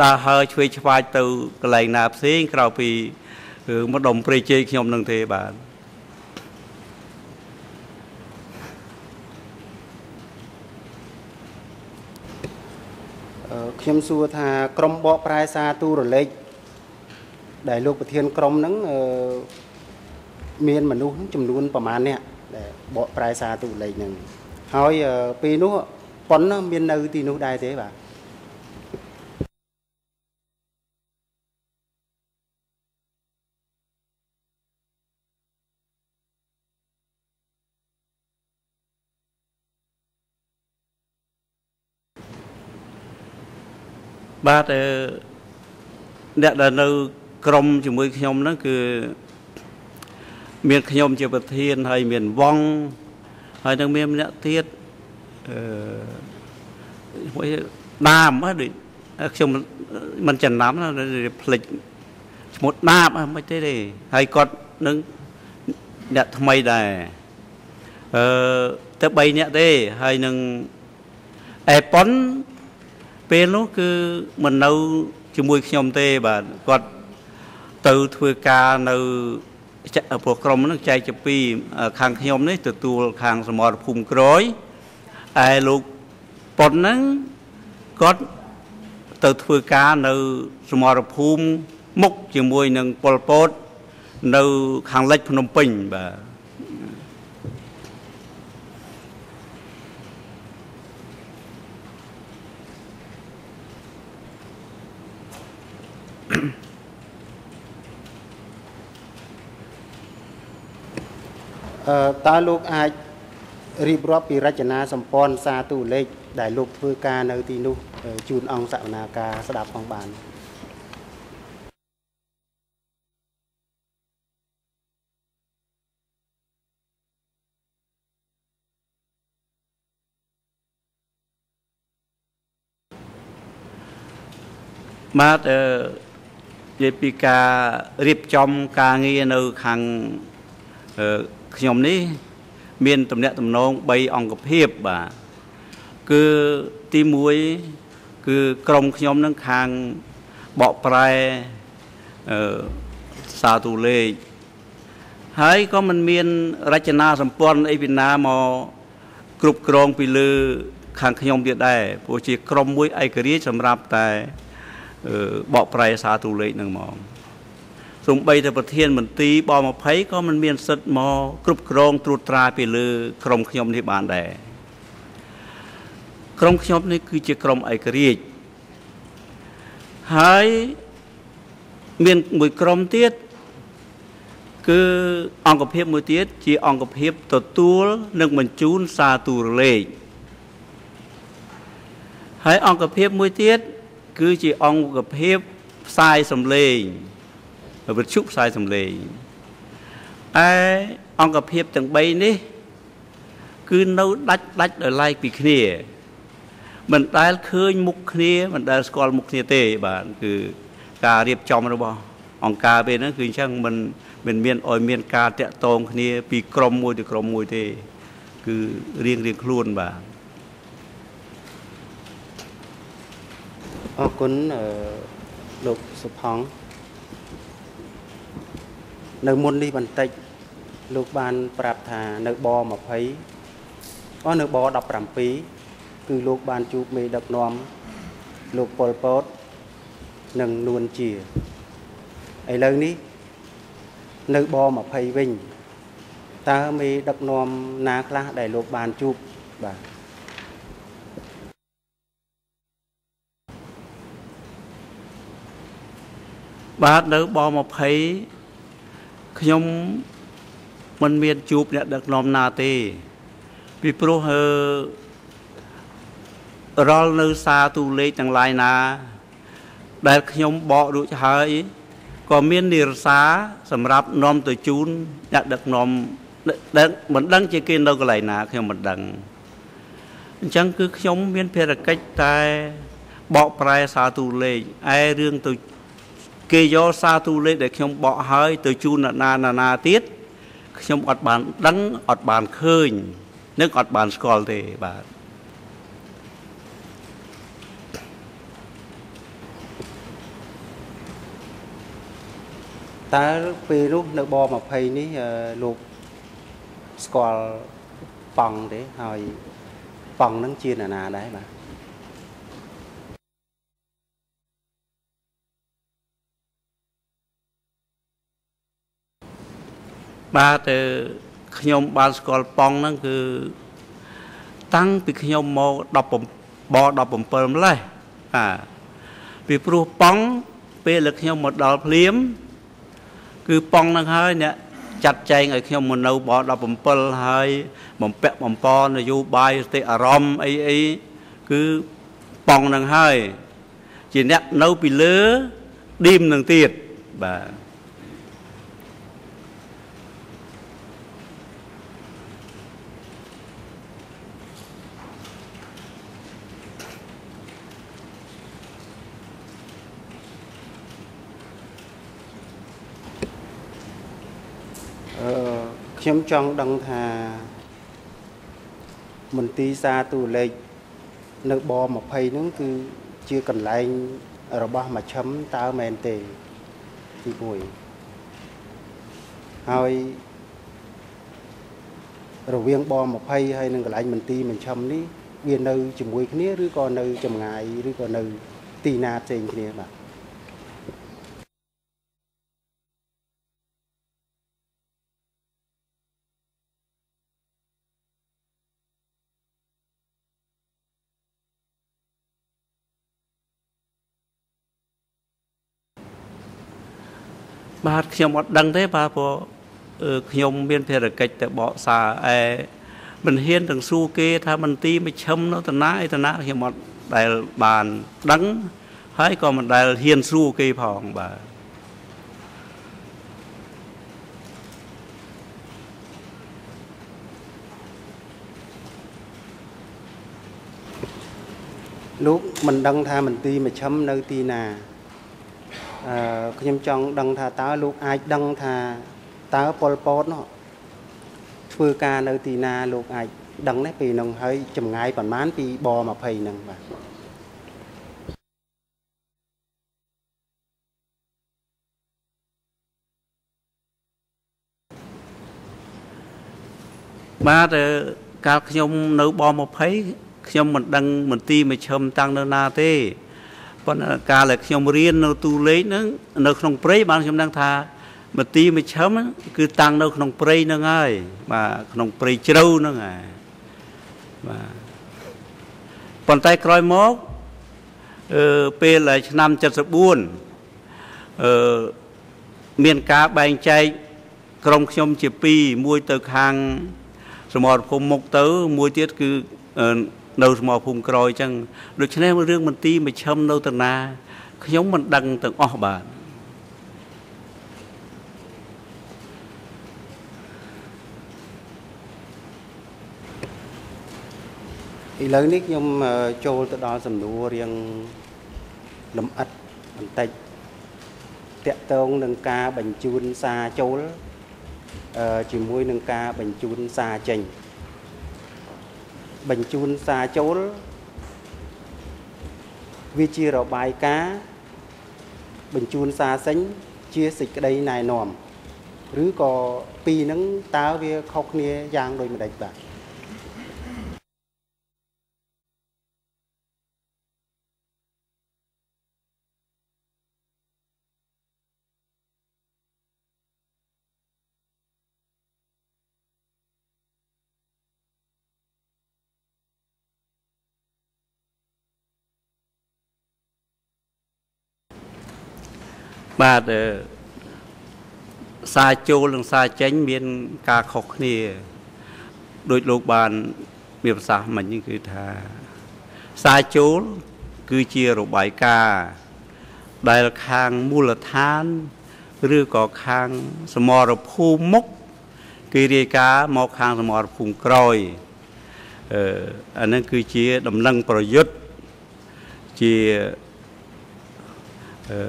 ដើរហើរឆ្វេងឆ្វាយទៅកន្លែងណាផ្សេងក្រៅពីម្ដុំព្រៃជ័យខ្ញុំនឹងទេបាទអឺខ្ញុំសួរថាក្រមបកប្រែសារទូរលេខដែលលោកប្រធានក្រមហ្នឹងអឺមានមនុស្សចំនួនប្រមាណអ្នកដែលបកប្រែសារទូរលេខហ្នឹងហើយអឺពេលនោះប៉ុនហ្នឹងមាននៅទីនោះដែរទេបាទ បាទអឺអ្នកដែលនៅក្រមជាមួយខ្ញុំហ្នឹងគឺមានខ្ញុំជាប្រធានហើយមានវងហើយនឹងមានម្នាក់ទៀតអឺមួយដាមហ៎ដូចខ្ញុំមិនចំណាំណាភ្លេចឈ្មោះដាមហ៎មិនទេទេហើយគាត់នឹងអ្នកថ្មីដែរអឺទៅ3នាក់ទេហើយនឹងអេប៉ុន ពេលនោះគឺមិននៅជាមួយខ្ញុំទេបាទគាត់ទៅធ្វើការនៅព្រោះក្រុមហ្នឹងចែកជាពីរខាងខ្ញុំនេះទទួលខាងសមរភូមិក្រោយឯលោកប៉ុនហ្នឹងគាត់ទៅធ្វើការនៅសមរភូមិមុខជាមួយនឹងប៉ុលពតនៅខាងលិចភ្នំពេញបាទ អឺតើលោកអាចរៀបរាប់ពីរចនាសម្ព័ន្ធសារទូរលេខដែលលោកធ្វើការនៅទីនោះជូនអង្គសវនាការស្ដាប់ផងបានបាទអឺនិ យាយពីការរៀបចំការងារនៅខាងអឺខ្ញុំនេះ មានតំណាក់តំណង3អង្គភាពបាទគឺទី1គឺក្រុមខ្ញុំនឹងខាងបកប្រែអឺសាទូលេខហើយក៏មិនមានរចនាសម្ព័ន្ធអីពីណាមកគ្រប់គ្រងពីលើខាងខ្ញុំទៀតដែរព្រោះជាក្រុមមួយឯករាជ្យសម្រាប់តែ បកប្រែសារទូលេខនឹងមកសំបីតែប្រធានមន្ទីរប20ក៏មិនមានសិទ្ធមកគ្រប់គ្រងត្រួតត្រាពីលើក្រុមខ្ញុំនេះបានដែរក្រុមខ្ញុំនេះគឺជាក្រុមឯករាជ្យហើយមានមួយក្រុមទៀតគឺអង្គភាពមួយទៀតជាអង្គភាពទទួលនិងបញ្ជូនសារទូរលេខហើយអង្គភាពមួយទៀត គឺជាអង្គភាពផ្សាយសំឡេងវិទ្យុផ្សាយសំឡេងឯអង្គភាពទាំង3នេះ គឺនៅដាច់ដាច់ដោយឡែកពីគ្នា មិនដែលឃើញមុខគ្នាមិនដែលស្គាល់មុខគ្នាទេបាទគឺការរៀបចំរបស់អង្គការពេលហ្នឹងគឺអញ្ចឹងមិនមិនមានឲ្យមានការតាក់ទងគ្នាពីក្រុមមួយទៅក្រុមមួយទេ គឺរៀងរៀងខ្លួនបាទ អរគុណអឺលោកសុផង់នៅមុននេះបន្តិចលោកបានប្រាប់ថានៅប20អស់នៅប17គឺលោកបានជួបមេដឹកនាំលោកប៉ុលពតនិងនួនជាឥឡូវនេះនៅប20វិញតើមេដឹកនាំណាខ្លះដែលលោកបានជួបបាទ បាទនៅប20ខ្ញុំមិនមានជួបអ្នកដឹកនាំណាទេពីព្រោះអឺរាល់នៅសារទូលេខទាំងឡាយណា ដែលខ្ញុំបករួចហើយក៏មាននិរសាសម្រាប់នាំទៅជូនអ្នកដឹកនាំដែលមិនដឹងជាគេនៅកន្លែងណាខ្ញុំមិនដឹងអញ្ចឹងគឺខ្ញុំមានភារកិច្ចតែបកប្រែសារទូលេខឯរឿងទៅ គេយកសារទូលេខដែលខ្ញុំបកហើយទៅជូនអ្នកណាណាណាទៀតខ្ញុំអត់បានដឹងអត់បានឃើញនឹងអត់បានស្គាល់ទេបាទតើពេលនោះនៅប20នេះអឺលោកស្គាល់ប៉ង់ទេហើយប៉ង់នឹងជានរណាដែរបាទ បាទទៅខ្ញុំបានស្គាល់ប៉ង់ហ្នឹងគឺតាំងពីខ្ញុំមក10ប17ម្លេះបាទពីព្រោះប៉ង់ពេលដែលខ្ញុំមកដល់ភ្លាម គឺប៉ង់ហ្នឹងហើយអ្នកចាត់ចែងឲ្យខ្ញុំមកនៅប17ហើយបំពាក់បំពនយោបាយស្ទេអារម្មណ៍អីអីគឺប៉ង់ហ្នឹងហើយ ជាអ្នកនៅពីលើឌីមនឹងទៀតបាទ ខ្ញុំចង់ដឹងថាមន្ទីរសាទូលេខនៅប20ហ្នឹងគឺជាកន្លែងរបស់មជ្ឈិមតើមែនទេទី1ហើយរវាងប20ហើយនឹងកន្លែងមន្ទីរមជ្ឈិមនេះវានៅជាមួយគ្នាឬក៏នៅចម្ងាយឬក៏នៅទីណាផ្សេងគ្នាបាទ បាទខ្ញុំអត់ដឹងទេបាទព្រោះអឺខ្ញុំមានភារកិច្ចតែបកសារឯមិនហ៊ានទាំងសួរគេ ថាមន្ទីរមជ្ឈិមនៅតាណាអីតាណាខ្ញុំអត់ដែលបានដឹងហើយក៏មិនដែលហ៊ានសួរគេផងបាទលោកមិនដឹងថាមន្ទីរមជ្ឈិមនៅទីណាអឺ ខ្ញុំចង់ដឹងថាតើលោកអាចដឹងថាតើប៉ុលពតនោះធ្វើការនៅទីណាលោកអាចដឹងទេពីនឹងហើយចម្ងាយប្រហែលពីប20ហ្នឹងបាទបាទអឺកាលខ្ញុំនៅប20ខ្ញុំមិនដឹងមន្ទីរមជ្ឈិមតាំងនៅណាទេ ប៉ុន្តែកាលដែលខ្ញុំរៀននៅទូលេខហ្នឹងនៅក្នុងព្រៃបានខ្ញុំដឹងថាមន្ទីរមជ្ឈិមគឺតាំងនៅក្នុងព្រៃហ្នឹងហើយបាទក្នុងព្រៃជ្រៅហ្នឹងហើយបាទប៉ុន្តែក្រោយមកអឺពេលដែលឆ្នាំ74អឺមានការបែងចែកក្រុមខ្ញុំជាពីរមួយទៅខាងសមរភូមិមុខទៅ មួយទៀតគឺអឺ នៅសមរភូមិក្រោយអញ្ចឹងដូច្នេះរឿងមន្ទីរមជ្ឈិមនៅតាណាខ្ញុំមិនដឹងទាំងអស់បាទឥឡូវនេះខ្ញុំអឺចូលទៅដល់សំណួររៀងលំអិតបន្តិចតកតងនឹងការបញ្ជូនសារចូលអឺជាមួយនឹងការបញ្ជូនសារចេញ បញ្ជូនសារចូលវាជារបាយការណ៍បញ្ជូនសារចេញជាសេចក្តីណែនាំឬក៏ពីរហ្នឹងតើវាខុសគ្នាយ៉ាងដូចម្ដេចបាទ បបាទអឺសារចូលនិងសារចេញ មាន ការខុសគ្នាដោយលោកបានមានប្រសាសន៍មិញគឺថាសារចូលគឺជារបាយការណ៍ដែលខាងមូលដ្ឋាន ឬក៏ខាងសមរភូមិមុខគេរាយការណ៍មកខាងសមរភូមិក្រោយអឺអានឹងគឺជាដំណឹងប្រយុទ្ធជាអឺ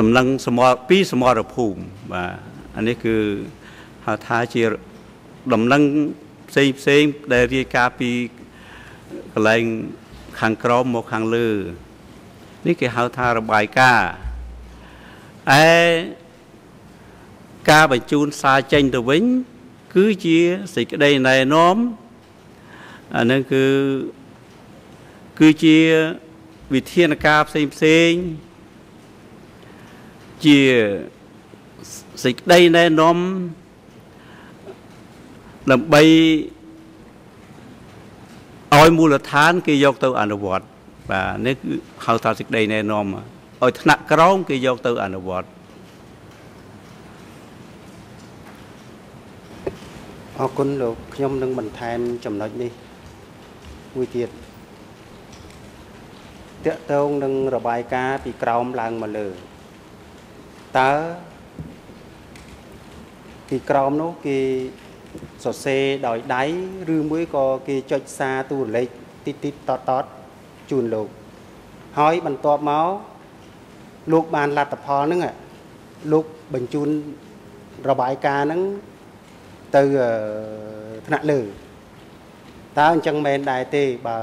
ដំណឹងសមរពីសមរភូមិបាទអានេះគឺហៅថាជាដំណឹងផ្សេងផ្សេងដែលរាយការណ៍ពីកន្លែងខាងក្រោមមកខាងលើនេះគេហៅថារបាយការណ៍ឯការបញ្ជូនសារចេញទៅវិញ គឺជាសេចក្តីណែនាំអានឹងគឺគឺជាវិធានការផ្សេងផ្សេង ជាសេចក្តីណែនាំដើម្បីឲ្យមូលដ្ឋាន គេយកទៅអនុវត្តបាទនេះគឺហៅថាសេចក្តីណែនាំឲ្យថ្នាក់ក្រោមគេយកទៅអនុវត្តអរគុណលោកខ្ញុំនឹងបន្ថែមចំណុចនេះមួយទៀតតកតងនឹងរបាយការណ៍ពីក្រោមឡើងមកលើ តើពីក្រោមនោះគេសរសេរដោយដៃឬមួយក៏គេចុចសារទូរលេខតិចតិចតតតជូនលោក ហើយបន្ទាប់មកលោកបានលទ្ធផលហ្នឹងលោកបញ្ជូនរបាយការណ៍ហ្នឹងទៅថ្នាក់លើតើអញ្ចឹងមែនដែរទេបើ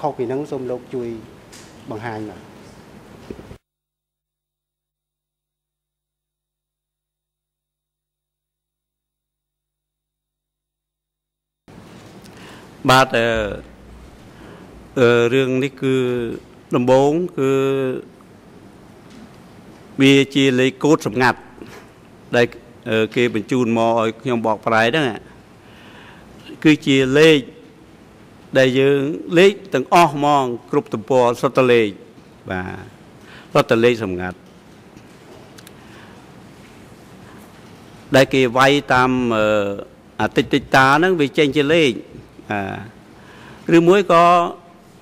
ខុសពីហ្នឹងសូមលោកជួយបង្ហាញបាទ បាទអឺរឿងនេះគឺដំបូងគឺវាជាលេខកូដសម្ងាត់ដែលគេបញ្ជូនមកឲ្យខ្ញុំបកប្រែហ្នឹងគឺជាលេខដែលយើងលេខទាំងអស់ហ្មង គ្រប់ទំព័រសុទ្ធលេខបាទសុទ្ធលេខសម្ងាត់ដែលគេវាយតាមអាតិចតិចតាហ្នឹងវាចេញជាលេខ ឬមួយក៏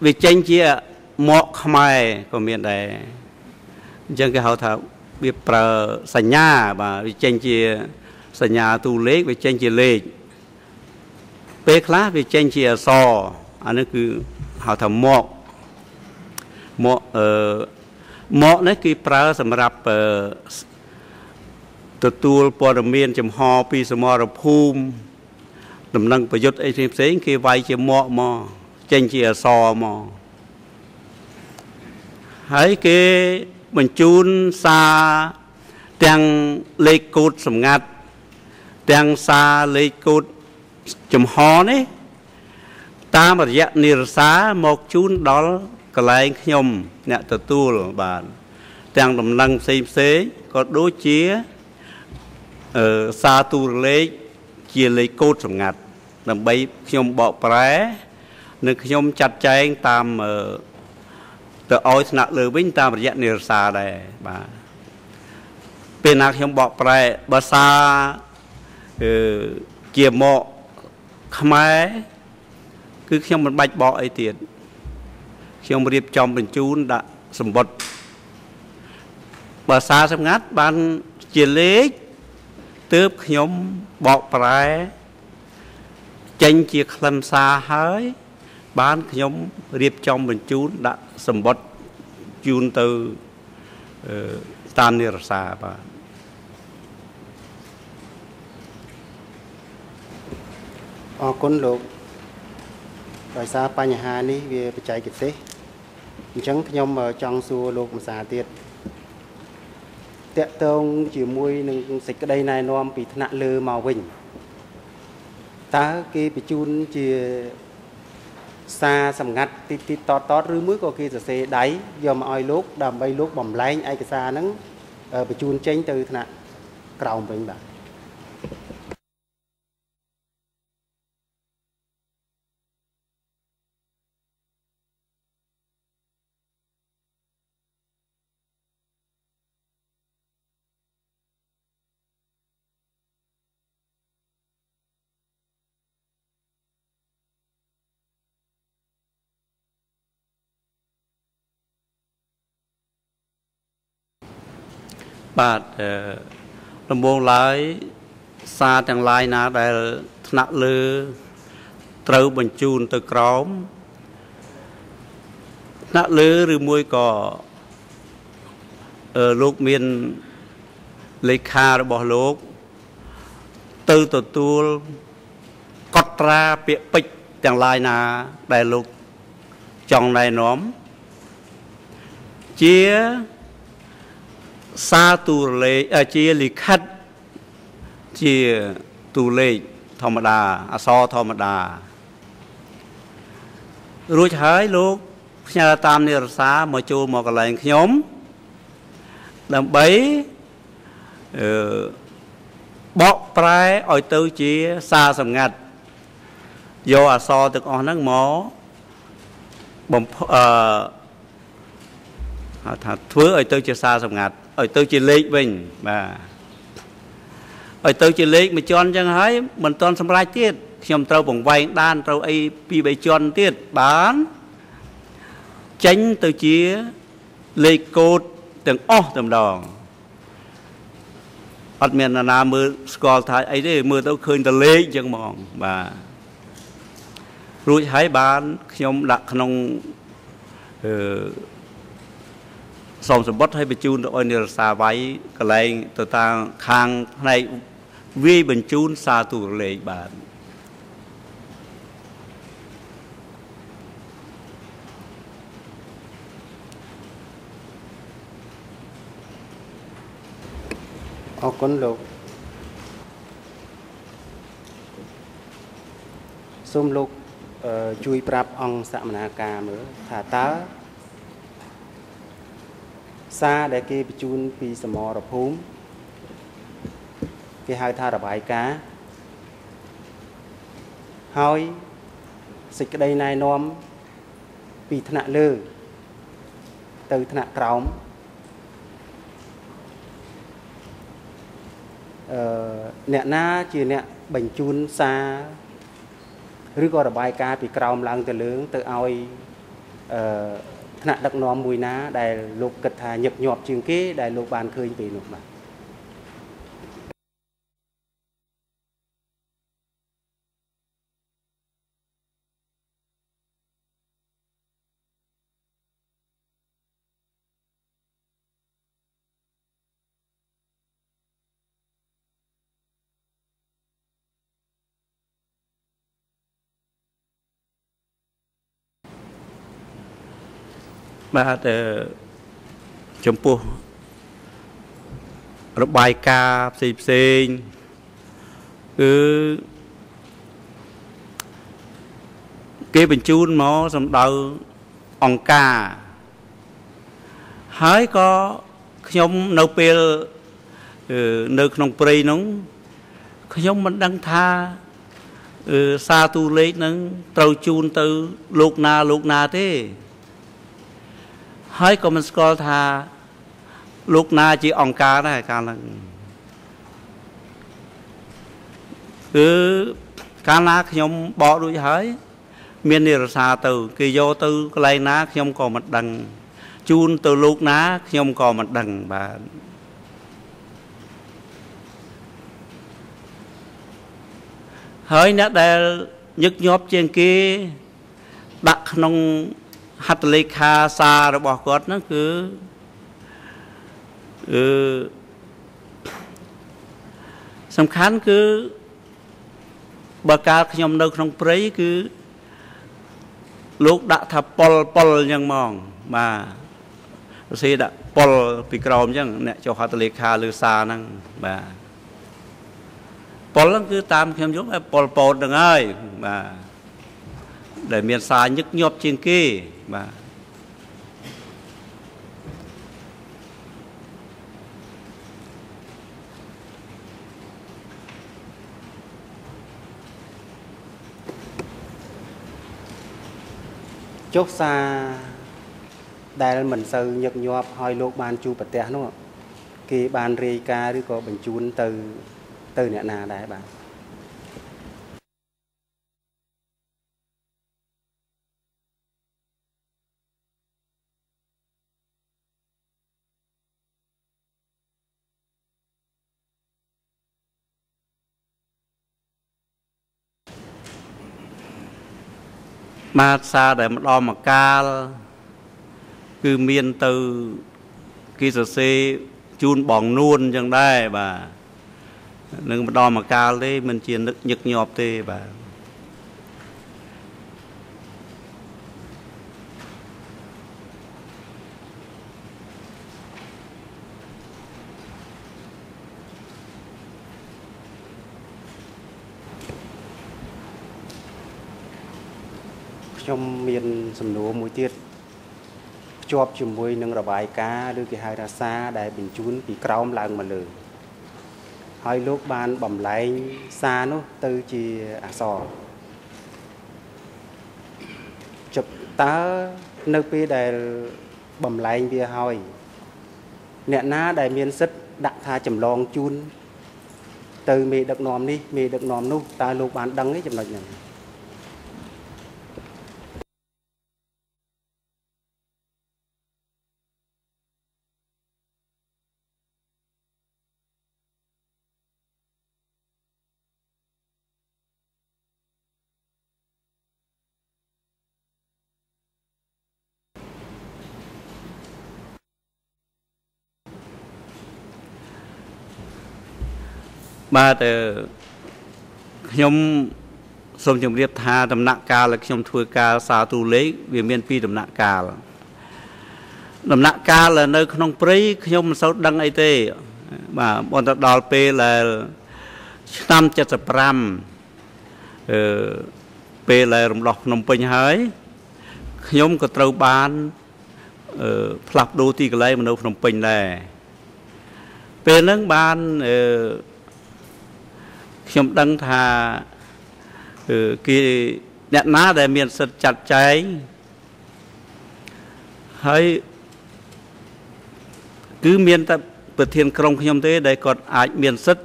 វាចេញជាមកខ្មែរក៏មានដែរអញ្ចឹងគេហៅថាវាប្រើសញ្ញាបាទវាចេញជាសញ្ញាទូលេខវាចេញជាលេខពេលខ្លះវាចេញជាអក្សរអានេះគឺហៅថាមកមកអឺមកនេះគេប្រើសម្រាប់អឺទទួលព័ត៌មានចំហពីសមរភូមិ ដំណឹងប្រយុទ្ធអីផ្សេងៗគេវាយជាមកមកចេញជាអសមកហើយគេបញ្ជូនសារទាំងលេខកូដសម្ងាត់ទាំងសារលេខកូដចំហនេះតាមរយៈនិរសាមកជូនដល់កន្លែងខ្ញុំ អ្នកទទួលបាន ទាំងដំណឹងផ្សេងផ្សេងក៏ដូចជាអឺសារទូរលេខ ជាលេខកូដសម្ងាត់ដើម្បីខ្ញុំបកប្រែនិងខ្ញុំចាត់ចែងតាមទៅឲ្យថ្នាក់លើវិញតាមរយៈនិរសាដែរបាទពេលណាខ្ញុំបកប្រែភាសាអឺជាមកខ្មែរគឺខ្ញុំមិនបាច់បកអីទៀតខ្ញុំរៀបចំបញ្ជូនដាក់សម្បត្តិភាសាសម្ងាត់បានជាលេខទើបខ្ញុំ បកប្រែចេញជាខ្លឹមសារហើយ បានខ្ញុំរៀបចំបញ្ជូនដាក់សម្បត្តិជូនទៅតាមនិរសាបាទអរគុណលោកដោយសារបញ្ហានេះវាបច្ចេកទេសអញ្ចឹងខ្ញុំចង់សួរលោកម្សាទៀត តកតងជាមួយនឹងសេចក្តីណែនាំពីថ្នាក់លើមកវិញតើគេបញ្ជូនជាសារសម្ងាត់ទីទីតតតឬមួយក៏គេសរសេរដៃយកមកឲ្យលោកដើម្បីលោកបំលែងឯកសារហ្នឹងបញ្ជូនចេញទៅថ្នាក់ក្រោមវិញបាទ បាទអឺដំបូងឡើយសារទាំងឡាយណាដែលថ្នាក់លើត្រូវបញ្ជូនទៅក្រោមថ្នាក់លើឬមួយក៏អឺលោកមានលេខារបស់លោក ទៅទទួលកត់ត្រាពាក្យពេចន៍ទាំងឡាយណាដែលលោកចង់ណែនាំជា សារទូរលេខជាលិខិតជាទូលេខធម្មតាអក្សរធម្មតារួចហើយលោកផ្ញើតាមនិរសាមកចូលមកកន្លែងខ្ញុំដើម្បីអឺបកប្រែឲ្យទៅជាសារសម្ងាត់យកអក្សរទាំងអស់ហ្នឹងមកបំអឺហៅថាធ្វើឲ្យទៅជាសារសម្ងាត់ ឲ្យទៅជាលេខវិញបាទឲ្យទៅជាលេខមួយជាន់ចឹងហើយមិនទាន់សម្រេចទៀតខ្ញុំត្រូវបង្វែងដានត្រូវអីពីរបីជាន់ទៀតបានចេញទៅជាលេខកូដទាំងអស់តែម្ដងអត់មាននរណាមើលស្គាល់ថាអីទេមើលទៅឃើញតែលេខចឹងហ្មងបាទរួចហើយបានខ្ញុំដាក់ក្នុងអឺ សូមសម្បត្តិឲ្យបញ្ជូនទៅឲ្យនិរសាវាយកន្លែងទៅតាមខាងផ្នែកវាយបញ្ជូនសារទូរលេខបាទអរគុណលោកសូមលោកអឺជួយប្រាប់អង្គសមនាការមើលថាតើ សារដែលគេបញ្ជូនពីសមរភូមិគេហៅថារបាយការណ៍ហើយសេចក្តីណែនាំពីថ្នាក់លើទៅថ្នាក់ក្រោមអឺអ្នកណាជាអ្នកបញ្ជូនសារឬក៏របាយការណ៍ពីក្រោមឡើងទៅលើទៅឲ្យអឺ ថ្នាក់ដឹកនាំមួយណាដែលលោកគិតថាញឹកញាប់ជាងគេដែលលោកបានឃើញពេលនោះបាទ បាទចំពោះរបាយការណ៍ផ្សេងផ្សេងគឺគេបញ្ជូនមកសម្ដៅអង្គការហើយក៏ខ្ញុំនៅពេលនៅក្នុងព្រៃនោះខ្ញុំមិនដឹងថាសារទូលេខនឹងត្រូវជូនទៅលោកណាលោកណាទេ ហើយក៏មិនស្គាល់ថាលោកណាជាអង្គការដែរកាលហ្នឹងគឺកាលណាខ្ញុំបករួចហើយ មាននិរសាទៅគេយកទៅកន្លែងណាខ្ញុំក៏មិនដឹងជូនទៅលោកណាខ្ញុំក៏មិនដឹងបាទហើយអ្នកដែលញឹកញាប់ជាងគេដាក់ក្នុង ហត្ថលេខាសាររបស់គាត់ហ្នឹងគឺអឺសំខាន់គឺបើកាលខ្ញុំនៅ ក្នុងព្រៃគឺ លោកដាក់ថាប៉ុលប៉ុលអញ្ចឹងហ្មងបាទសរសេរដាក់ប៉ុលពីក្រោមអញ្ចឹងអ្នកចុះហត្ថលេខាលើសារហ្នឹងបាទប៉ុលហ្នឹងគឺតាមខ្ញុំយល់ប៉ុលពោតហ្នឹងហើយបាទដែលមានសារញឹកញាប់ជាងគេ បាទចុះសារដែលមិនសូវញឹកញាប់ឲ្យលោកបានជួបប្រទេសនោះគេបានរាយការណ៍ឬក៏បញ្ជូនទៅទៅអ្នកណាដែរបាទ បាទសារដែលម្ដងមកកាល គឺមានទៅគេសរសេរជូនបងនួនអញ្ចឹងដែរបាទនឹងម្ដងមកកាលទេមិនជានឹកញឹកញាប់ទេបាទ ខ្ញុំមានសំណួរមួយទៀតភ្ជាប់ជាមួយនឹងរបាយការណ៍ឬគេហៅថាសារដែលបញ្ជូនពីក្រោមឡើងមកលើហើយលោកបានបំលែងសារនោះទៅជាអក្សរចុះតើនៅពេលដែលបំលែងវាហើយអ្នកណាដែលមានសិទ្ធិដាក់ថាចម្លងជូនទៅមេដឹកនាំនេះមេដឹកនាំនោះតើលោកបានដឹងទេចំណុចហ្នឹង បាទអឺខ្ញុំសូមជម្រាបថាដំណាក់កាលដែលខ្ញុំធ្វើការសារទូលេខវាមានពីរដំណាក់កាលដំណាក់កាលនៅ ក្នុងព្រៃខ្ញុំមិនសូវដឹងអីទេ បាទបន្តដល់ពេលដែលឆ្នាំ75អឺពេលដែលរំដោះភ្នំពេញហើយខ្ញុំក៏ត្រូវបានអឺផ្លាស់ប្ដូរទីកន្លែងនៅភ្នំពេញដែរពេលហ្នឹងបានអឺ ខ្ញុំដឹងថាគេអ្នកណាដែលមានសិទ្ធិចាត់ចែងហើយគឺមានតែប្រធានក្រុមខ្ញុំទេដែលគាត់អាចមានសិទ្ធិ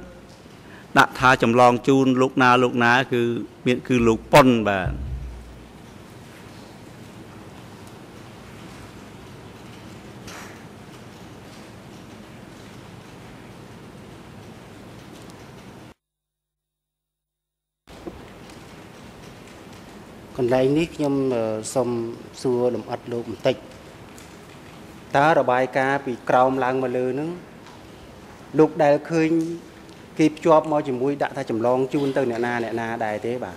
ដាក់ថាចម្លងជូនលោកណាលោកណា គឺមានគឺលោកប៉ុនបាទ កន្លែងនេះខ្ញុំសូមសួរលំអិតលោកបន្តិចតើរបាយការណ៍ពីក្រោមឡើងមកលើនឹងលោកដែលឃើញគេភ្ជាប់មកជាមួយដាក់ថាចម្លងជូនទៅអ្នកណាអ្នកណាដែរទេបាទ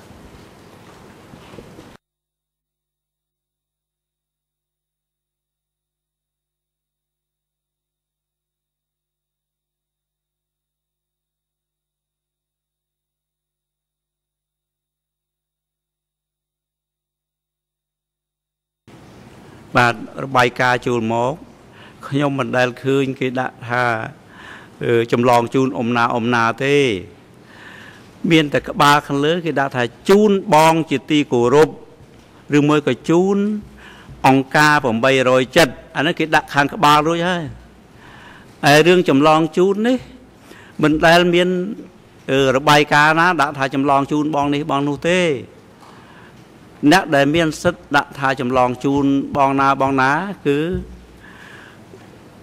បាទរបាយការណ៍ជូលមកខ្ញុំមិនដែលឃើញគេដាក់ថាចម្លងជូនអមណាអមណាទេ មានតែក្បាលខាងលើគេដាក់ថាជូនបងជាទីគោរពឬមួយក៏ជូនអង្គការ807អានេះគេដាក់ខាងក្បាលរួចហើយហើយរឿងចម្លងជូននេះ មិនដែលមានរបាយការណ៍ណាដាក់ថាចម្លងជូនបងនេះបងនោះទេ អ្នកដែលមានសិទ្ធិដាក់ថាចម្លងជូនបងណាបងណាគឺ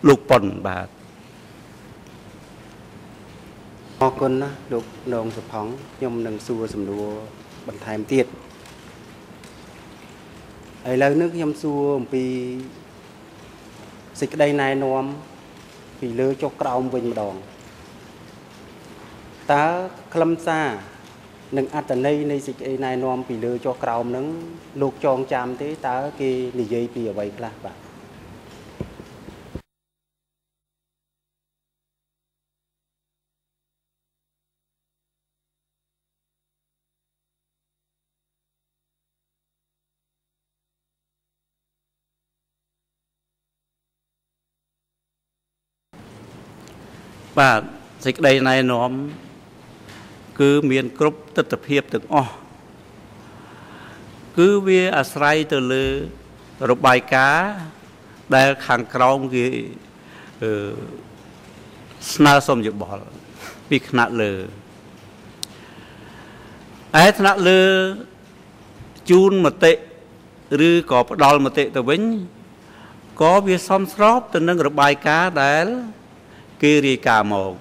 លោកប៉ុនបាទអរគុណណាលោកនងសុផង់ខ្ញុំនឹងសួរសំណួរបន្ថែមទៀតឥឡូវនេះខ្ញុំសួរអំពីសេចក្តីណែនាំពីលើចុះក្រោមវិញម្ដងតើខ្លឹមសារ និងអត្តន័យនៃសេចក្តីណែនាំពីលើចុះក្រោមហ្នឹងលោកចងចាំទេតើគេនិយាយពីអ្វីខ្លះបាទបាទសេចក្តីណែនាំ គឺមានគ្រប់ទស្សនភាពទាំងអស់គឺវាអាស្រ័យទៅលើរបាយការណ៍ដែលខាងក្រោមគេអឺស្នើសុំយោបល់ពីថ្នាក់លើឯថ្នាក់លើជូនមតិឬក៏ផ្ដល់មតិទៅវិញក៏វាសមស្របទៅនឹងរបាយការណ៍ដែល គេរាយការណ៍មក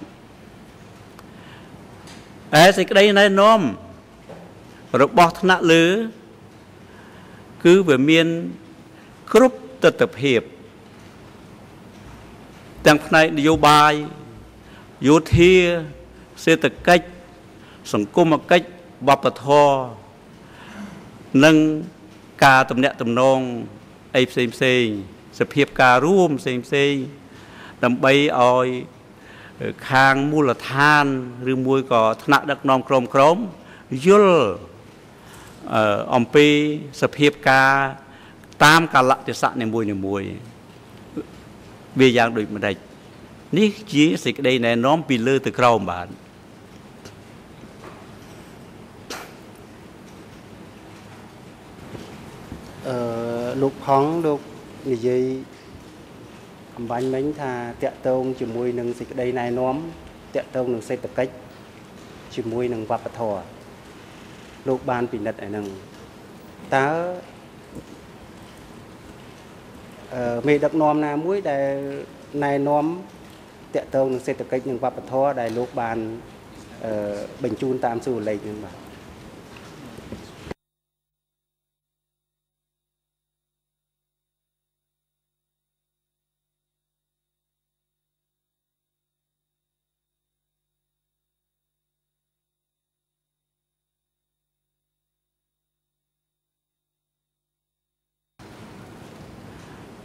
ឯសេចក្តីណែនាំរបស់ថ្នាក់លើ គឺវាមានគ្រប់ទស្សនភាព ទាំងផ្នែកនយោបាយយោធាសេដ្ឋកិច្ចសង្គមកិច្ចវប្បធម៌និងការតំណាក់តំណងអីផ្សេងផ្សេងសភាពការរួមផ្សេងផ្សេងដើម្បីឲ្យ ខាងមូលដ្ឋានឬមួយក៏ថ្នាក់ដឹកនាំក្រុមក្រុមយល់អំពីសភាពការតាមកលៈទេសៈនីមួយនីមួយវាយ៉ាងដូចម្ដេចនេះជាសេចក្តីណែនាំពីលើទៅក្រោមបាទអឺលោកផងលោកនិយាយ អំបញ្ញមិញថាតកតងជាមួយនឹងសេចក្តីណែនាំតកតងនឹងសេដ្ឋកិច្ចជាមួយនឹងវប្បធម៌លោកបានពិនិត្យឯហ្នឹងតើអឺមេដឹកនាំណាមួយដែលណែនាំតកតងនឹងសេដ្ឋកិច្ចនិងវប្បធម៌ដែលលោកបានអឺបញ្ជូនតាមសួរលេខហ្នឹងបាទ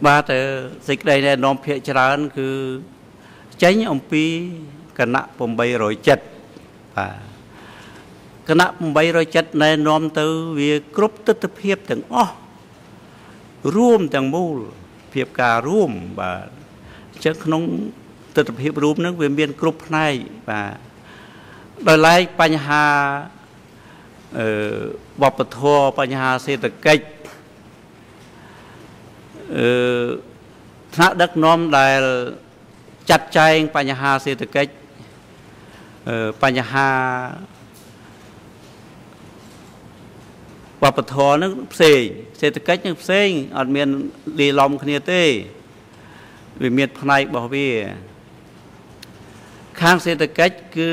បាទសេចក្តីណែនាំភាកច្រើន គឺចេញអំពីគណៈ807បាទគណៈ807ណែនាំទៅវាគ្រប់ទស្សនភាពទាំងអស់រួមទាំងមូលភាពការរួមបាទអញ្ចឹងក្នុងទស្សនភាពរួមនឹងវាមានគ្រប់ផ្នែកបាទដោយឡែកបញ្ហាអឺវប្បធម៌បញ្ហាសេដ្ឋកិច្ច អឺថ្នាក់ដឹកនាំដែលចាត់ចែងបញ្ហាសេដ្ឋកិច្ចអឺបញ្ហាវប្បធម៌នឹងផ្សេងសេដ្ឋកិច្ចនឹងផ្សេងអត់មានលាយឡំគ្នាទេវាមានផ្នែករបស់វា ខាងសេដ្ឋកិច្ចគឺ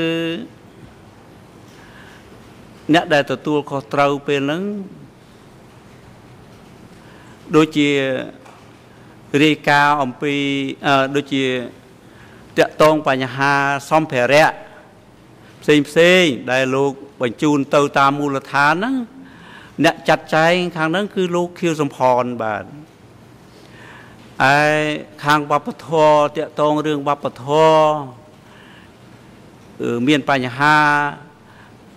អ្នកដែលទទួលខុសត្រូវពេលហ្នឹងដូចជា រាយការណ៍អំពីដូចជាតកតងបញ្ហាសម្ភារៈផ្សេងផ្សេងដែលលោកបញ្ជូនទៅតាមមូលដ្ឋានហ្នឹងអ្នកចាត់ចែងខាងហ្នឹងគឺលោកខៀវសំផនបាទឯខាងវប្បធម៌តកតងរឿងវប្បធម៌មានបញ្ហា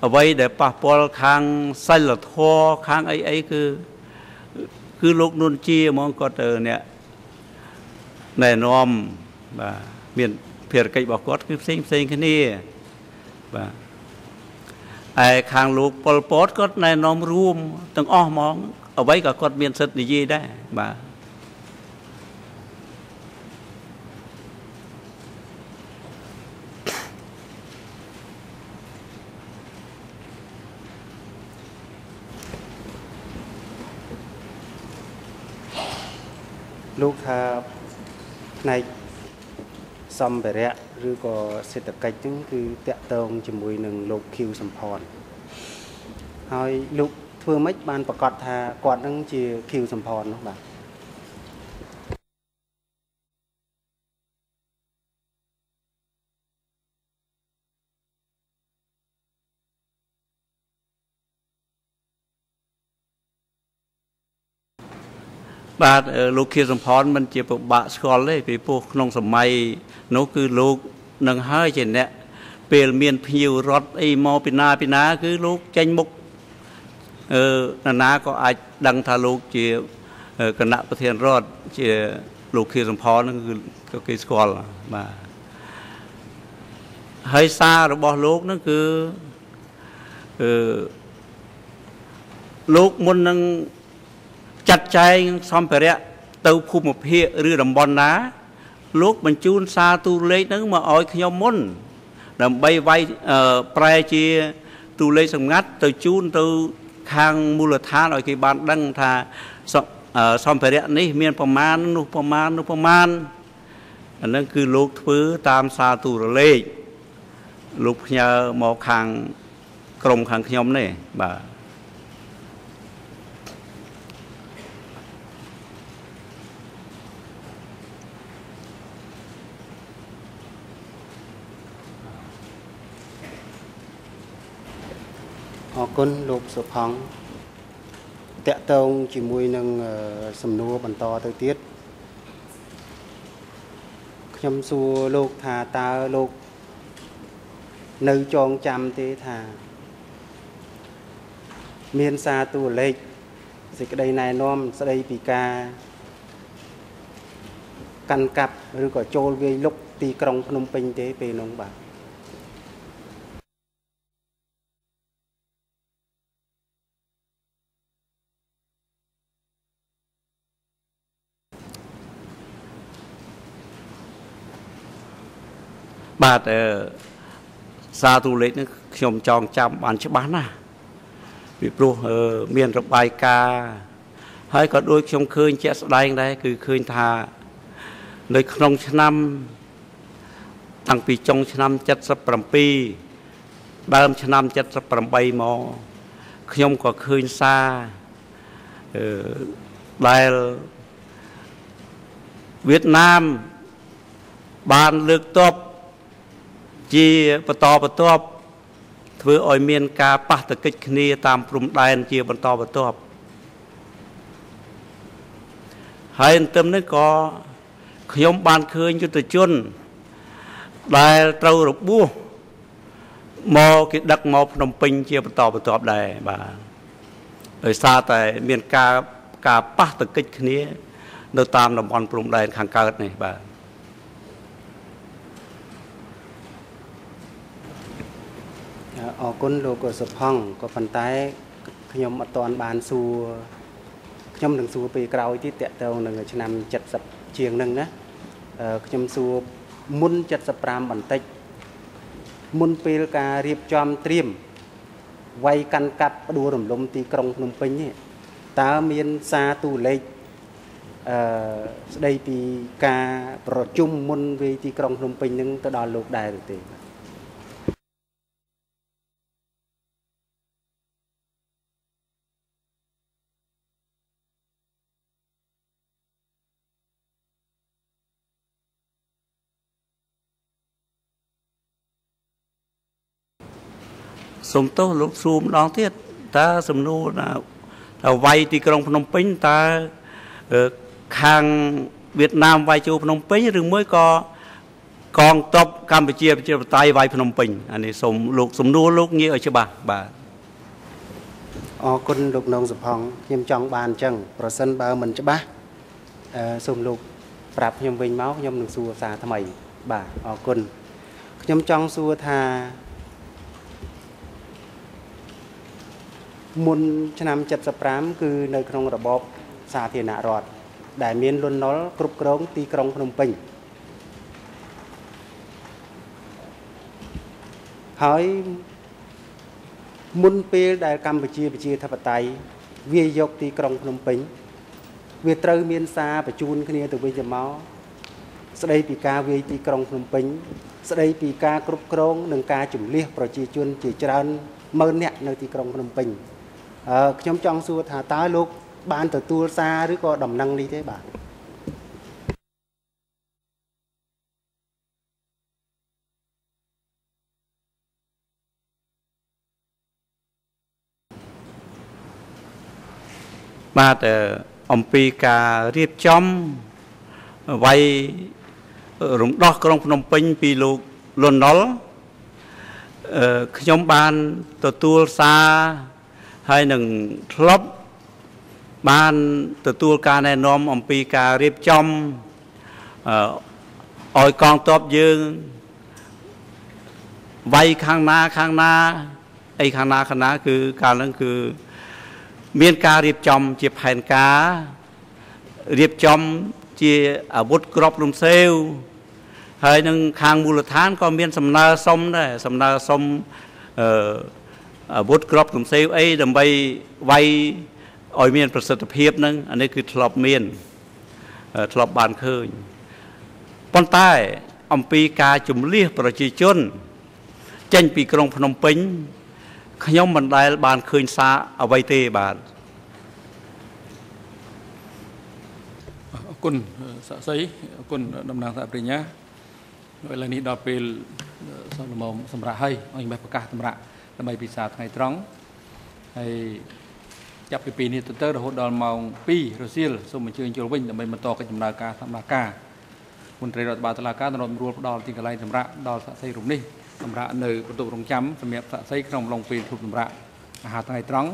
អ្វីដែលប៉ះពាល់ខាងសិលធម៌ខាងអីអីគឺគឺលោកនុនជាហ្មងគាត់ទៅអ្នក ណែនាំបាទមានភារកិច្ចរបស់គាត់គឺផ្សេងផ្សេងគ្នាបាទឯខាងលោកប៉ុលពតគាត់ណែនាំរួមទាំងអស់ហ្មងអ្វីក៏គាត់មានសិទ្ធិនិយាយដែរបាទលោកថា ផ្នែកសម្ភារៈឬក៏សេដ្ឋកិច្ចហ្នឹងគឺតកតងជាមួយនឹងលោកឃីវសំផនហើយលោកធ្វើម៉េចបានប្រកាសថាគាត់ហ្នឹងជាឃីវសំផននោះបាទ បាទលោកខៀវសំផនមិនជាពិបាកស្គាល់ទេពីព្រោះក្នុងសម័យនោះគឺលោកនឹងហើយជាអ្នកពេលមានភ្ញៀវរត់អីមកពីណាពីណា គឺលោកចេញមុខអឺណាក៏អាចដឹងថាលោកជាគណៈប្រធានរដ្ឋជាលោកខៀវសំផនហ្នឹងគឺគេស្គាល់បាទហើយសាររបស់លោកហ្នឹងគឺអឺលោកមុននឹង ចាត់ចែងសម្ភារៈទៅភូមិភាគឬតំបន់ណា លោកបញ្ជូនសារទូលេខហ្នឹងមកឲ្យខ្ញុំមុន ដើម្បីវាយប្រែជាទូលេខសម្ងាត់ទៅជូនទៅខាងមូលដ្ឋានឲ្យគេបានដឹងថាសម្ភារៈនេះ មានប្រមាណនោះប្រមាណនោះប្រមាណអាហ្នឹងគឺលោកធ្វើតាមសារទូរលេខលោកផ្ញើមកខាងក្រុមខាងខ្ញុំនេះបាទ អរគុណលោកសុផង់តកតងជាមួយនឹងអឺសំណួរបន្តទៅទៀតខ្ញុំសួរលោកថាតើលោក នៅចងចាំទេថា មានសារតួលេខសេចក្តីណែនាំស្តីពីការកាន់កាប់ឬក៏ចូលវាយលុកទីក្រុងភ្នំពេញទេពេលនោះបាទ បាទអឺសារទូលេខនេះខ្ញុំចងចាំបានច្បាស់ណាស់ពីព្រោះអឺមានរបាយការណ៍ហើយក៏ដូចខ្ញុំឃើញជាក់ស្ដែងដែរគឺឃើញថា នៅក្នុងឆ្នាំ តាំងពីចុងឆ្នាំ77ដើមឆ្នាំ78មកខ្ញុំក៏ឃើញសារអឺដែលវៀតណាមបានលើកតប ជាបន្តបន្ទាប់ធ្វើឲ្យមានការប៉ះទង្គិចគ្នាតាមព្រំដែនជាបន្តបន្ទាប់ហើយទន្ទឹមនេះក៏ខ្ញុំបានឃើញយុទ្ធជន ដែលត្រូវរបួសមកគេដឹកមកភ្នំពេញជាបន្តបន្ទាប់ដែរបាទដោយសារតែមានការការប៉ះទង្គិចគ្នា នៅតាមតំបន់ព្រំដែនខាងកើតនេះបាទ អរគុណលោកសុផង់ក៏ប៉ុន្តែខ្ញុំអត់ទាន់បានសួរខ្ញុំនឹងសួរពេលក្រោយទៀតតកតងនឹងឆ្នាំ70ជាងហ្នឹងណាអឺខ្ញុំសួរមុន75បន្តិចមុនពេលការរៀបចំត្រៀមវាយកាន់កាប់ផ្ដួលរំលំទីក្រុងភ្នំពេញនេះតើមានសារទូលេខអឺស្ដីពីការប្រជុំមុនវេទីក្រុងភ្នំពេញនឹងទៅដល់លោកដែរឬទេ សុំទោសលោកសួរម្ដងទៀតតើសំណួរណាថាវាយទីក្រុងភ្នំពេញតើអឺខាងវៀតណាមវាយចូលភ្នំពេញឬមួយក៏កងទ័ពកម្ពុជាប្រជាធិបតេយ្យវាយភ្នំពេញអានេះសូមលោកសំណួរលោកងាយឲ្យច្បាស់បាទអរគុណលោកនងសុផង់ខ្ញុំចង់បានអញ្ចឹងប្រសិនបើមិនច្បាស់អឺសូមលោកប្រាប់ខ្ញុំវិញមកខ្ញុំនឹងសួរសារថ្មី បាទអរគុណខ្ញុំចង់សួរថា មុនឆ្នាំ75គឺនៅក្នុងរបបសាធារណរដ្ឋដែលមានលន់នល់គ្រប់គ្រងទីក្រុងភ្នំពេញហើយមុនពេលដែលកម្ពុជាប្រជាធិបតេយ្យវាយយកទីក្រុងភ្នំពេញ វាត្រូវមានសារបញ្ជូនគ្នាទៅវិញទៅមកស្ដីពីការវាយទីក្រុងភ្នំពេញ ស្ដីពីការគ្រប់គ្រងនិងការជំលះប្រជាជនជាច្រើនម៉ឺននាក់នៅទីក្រុងភ្នំពេញអឺ ខ្ញុំចង់សួរថាតើលោក បានទទួលសារឬក៏ដំណឹងនេះទេបាទបាទអឺអំពីការរៀបចំវាយរំដោះក្រុងភ្នំពេញពីលោកលន់ណុលអឺខ្ញុំបានទទួលសារ ហើយនឹងធ្លាប់បានទទួលការណែនាំអំពីការរៀបចំអឺឲ្យកងទ័ពយើងវាយខាងណាខាងណាអីខាងណាខាងណាគឺកាលហ្នឹងគឺមានការរៀបចំជាផែនការរៀបចំជាអាវុធក្របរំសេវហើយនឹងខាងមូលដ្ឋានក៏មានសំណើសុំដែរសំណើសុំអឺ អាវុធក្របរំសេវអីដើម្បីវាយឲ្យមាន ប្រសិទ្ធភាពហ្នឹងអានេះគឺធ្លាប់មានធ្លាប់បានឃើញប៉ុន្តែអំពីការជំលះប្រជាជន ចេញពីក្រុងភ្នំពេញខ្ញុំមិនដែលបានឃើញសារអ្វីទេបាទអរគុណសាក់សីអរគុណតំណាងសហប្រញ្ញាឥឡូវនេះដល់ពេលសំលមមសម្រាប់ឲ្យអង្គបេះប្រកាសសម្រាប់ ដើម្បីពិសាថ្ងៃត្រង់អហើយចាប់ពីពេលនេះទៅទៅរហូតដល់ម៉ោង2រសៀលសូមអញ្ជើញចូលវិញដើម្បីបន្តកិច្ចដំណើរការសម្ដែងការមន្ត្រីរដ្ឋបាលតុលាការទំនុករួលផ្ដល់ទីកន្លែងសម្រាប់ដល់សាក់សីរូបនេះសម្រាប់នៅបន្ទប់រងចាំសម្រាប់សាក់សីក្នុងអំឡុងពេលធូបសម្រាប់អាហារថ្ងៃត្រង់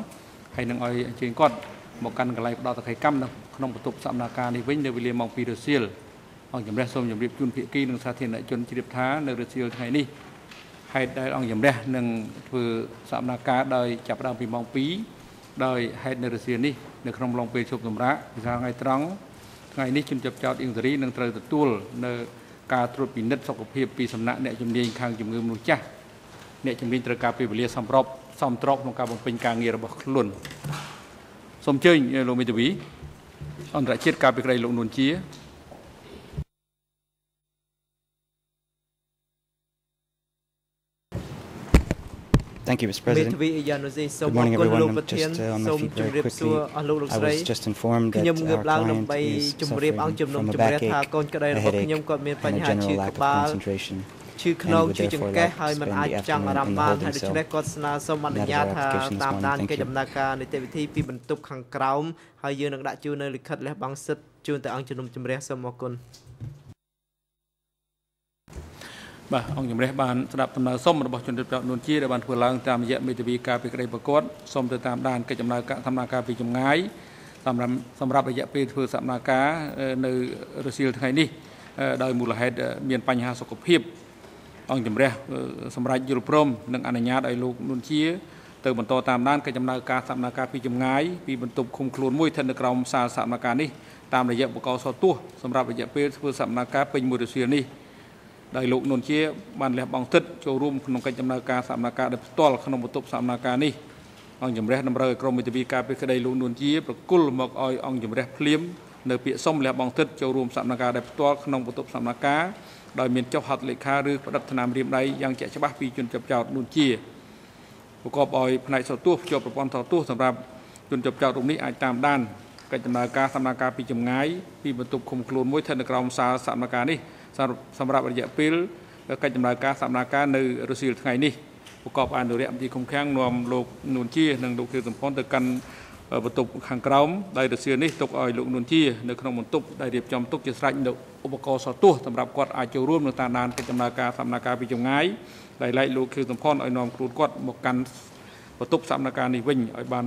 ហើយនឹងឲ្យអញ្ជើញគាត់មកកាន់កន្លែងផ្ដល់សក្ខីកម្មនៅក្នុងបន្ទប់សម្ដែងការនេះវិញនៅវេលាម៉ោង2រសៀលអង្គជំរះសូមជម្រាបជូនភាគីនិងសាធារណជនជ្រាបថានៅរសៀលថ្ងៃនេះ ហេតុដែលអង្គជំរះនឹងធ្វើសម្ដែងការដោយចាប់ផ្ដើមពីម៉ោង2ដោយហេតុនៅរសៀលនេះនៅក្នុងឡុងពេលជប់សម្រាប់ពីថ្ងៃត្រង់ថ្ងៃនេះជនជាប់ចោតអ៊ីងសេរីនឹងត្រូវទទួលនៅការត្រួតពិនិត្យសុខភាពពីសំណាក់អ្នកជំនាញខាងជំងឺមនុស្សចាស់អ្នកជំនាញត្រូវការពេលវេលាសម្របសមត្របក្នុងការបំពេញការងាររបស់ខ្លួនសូមអញ្ជើញលោកមេធាវីអន្តរជាតិការពីក្តីលោកនួនជា Thank you, Mr. មេ President. ធាវីអ៊ីយ៉ានូស៊ីសូម Good អរ morning, គុណលោក everyone. ប្រធាន Just uh, on សូ my ម feet ជ very ម្រាបសួរ quickly. អស់លោកលោកស្រី I was just informed ខ្ញុំ that ងើប our ឡើង client ដើម្បី is ជម្រាប suffering អង្គជំនុំ from a ជម្រះថា backache, កូនក្តី a របស់ខ្ញុំ headache, គាត់មាន and បញ្ a ហាឈឺ general ក្ lack of បាល concentration. ឈឺខ្នង and would ឈឺច therefore ង្កេះ like to ហើយមិន spend អាច the ចាំអារម្មណ៍ afternoon in បាន the ហើយ holding ដូច្នេះ cell. គាត់ស្នើសុំអនុ That is ញ្ញាត our ថា application this តាម morning. ដាន Thank កិច្ច you. ដំណើរការនីតិវិធីពីបន្ទប់ខាងក្រោមហើយយើងនឹងដាក់ជូននៅលិខិតលះបង់សិទ្ធិជូនទៅអង្គជំនុំជម្រះសូមអរគុណ បាទអង្គជំរះបានស្ដាប់ដំណើរសុំរបស់ជនជាតិចោតនួនជាដែលបានធ្វើឡើងតាមរយៈមេធាវីការពីក្តីប្រកួតសុំទៅតាមដានកិច្ចដំណើរការដំណើរការពីចម្ងាយសម្រាប់សម្រាប់រយៈពេលធ្វើដំណើរការអឺនៅរសៀលថ្ងៃនេះអឺដោយមូលហេតុអឺមានបញ្ហាសុខភាពអង្គជំរះអឺសម្រាប់យល់ព្រមនិងអនុញ្ញាតឲ្យលោកនួនជាទៅបន្តតាមដានកិច្ចដំណើរការដំណើរការពីចម្ងាយពីបន្ទប់ឃុំខ្លួនមួយស្ថិតនៅក្រោមសាលសកម្មការនេះតាមរយៈបកសទោះសម្រាប់រយៈពេលធ្វើសកម្មការពេញមួយរសៀលនេះ ដោយលោកនុនជាបានលះបង់ទឹកចូលរួមក្នុងកិច្ចដំណើរការសកម្មការដោយផ្ទាល់ក្នុងបន្ទប់សកម្មការនេះអង្គជំរះតម្រូវឲ្យក្រមមេធាវីការពីក្តីលោកនុនជាប្រគល់មកឲ្យអង្គជំរះភ្លាមនៅពាក្យសុំលះបង់ទឹកចូលរួមសកម្មការដោយផ្ទាល់ក្នុងបន្ទប់សកម្មការដោយមានចុះហត្ថលេខាឬផ្តិតថ្នាំរៀមដៃយ៉ាងជាក់ច្បាស់ពីជនជាប់ចោតនុនជាប្រកបឲ្យផ្នែកសោទោសភ្ជាប់ប្រព័ន្ធសោទោសសម្រាប់ជនជាប់ចោតរូបនេះអាចតាមដានកិច្ចដំណើរការសកម្មការពីចម្ងាយពីបន្ទប់ឃុំខ្លួនមួយស្ថិតនៅក្រោមសាលសកម្មការនេះ សម្រាប់សម្រាប់រយៈពេលកិច្ចដំណើរការសកម្មការនៅរសៀលថ្ងៃនេះប្រកបអនុរិយមន្ត្រីគុំខាំងនាំលោកនួនជានិងលោកខៀវសំផនទៅកាន់បន្ទប់ខាងក្រោមដោយរសៀលនេះទុកឲ្យលោកនួនជានៅក្នុងបន្ទប់ដែលរៀបចំទុកជាស្រេចនៅឧបករណ៍សោទោសសម្រាប់គាត់អាចចូលរួមនៅតាមដានកិច្ចដំណើរការសកម្មការពីចម្ងាយដែលឡែកលោកខៀវសំផនឲ្យនាំខ្លួនគាត់មកកាន់បន្ទប់សកម្មការនេះវិញឲ្យបាន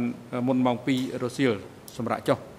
មុនម៉ោង2រសៀលសម្រាប់ចុះ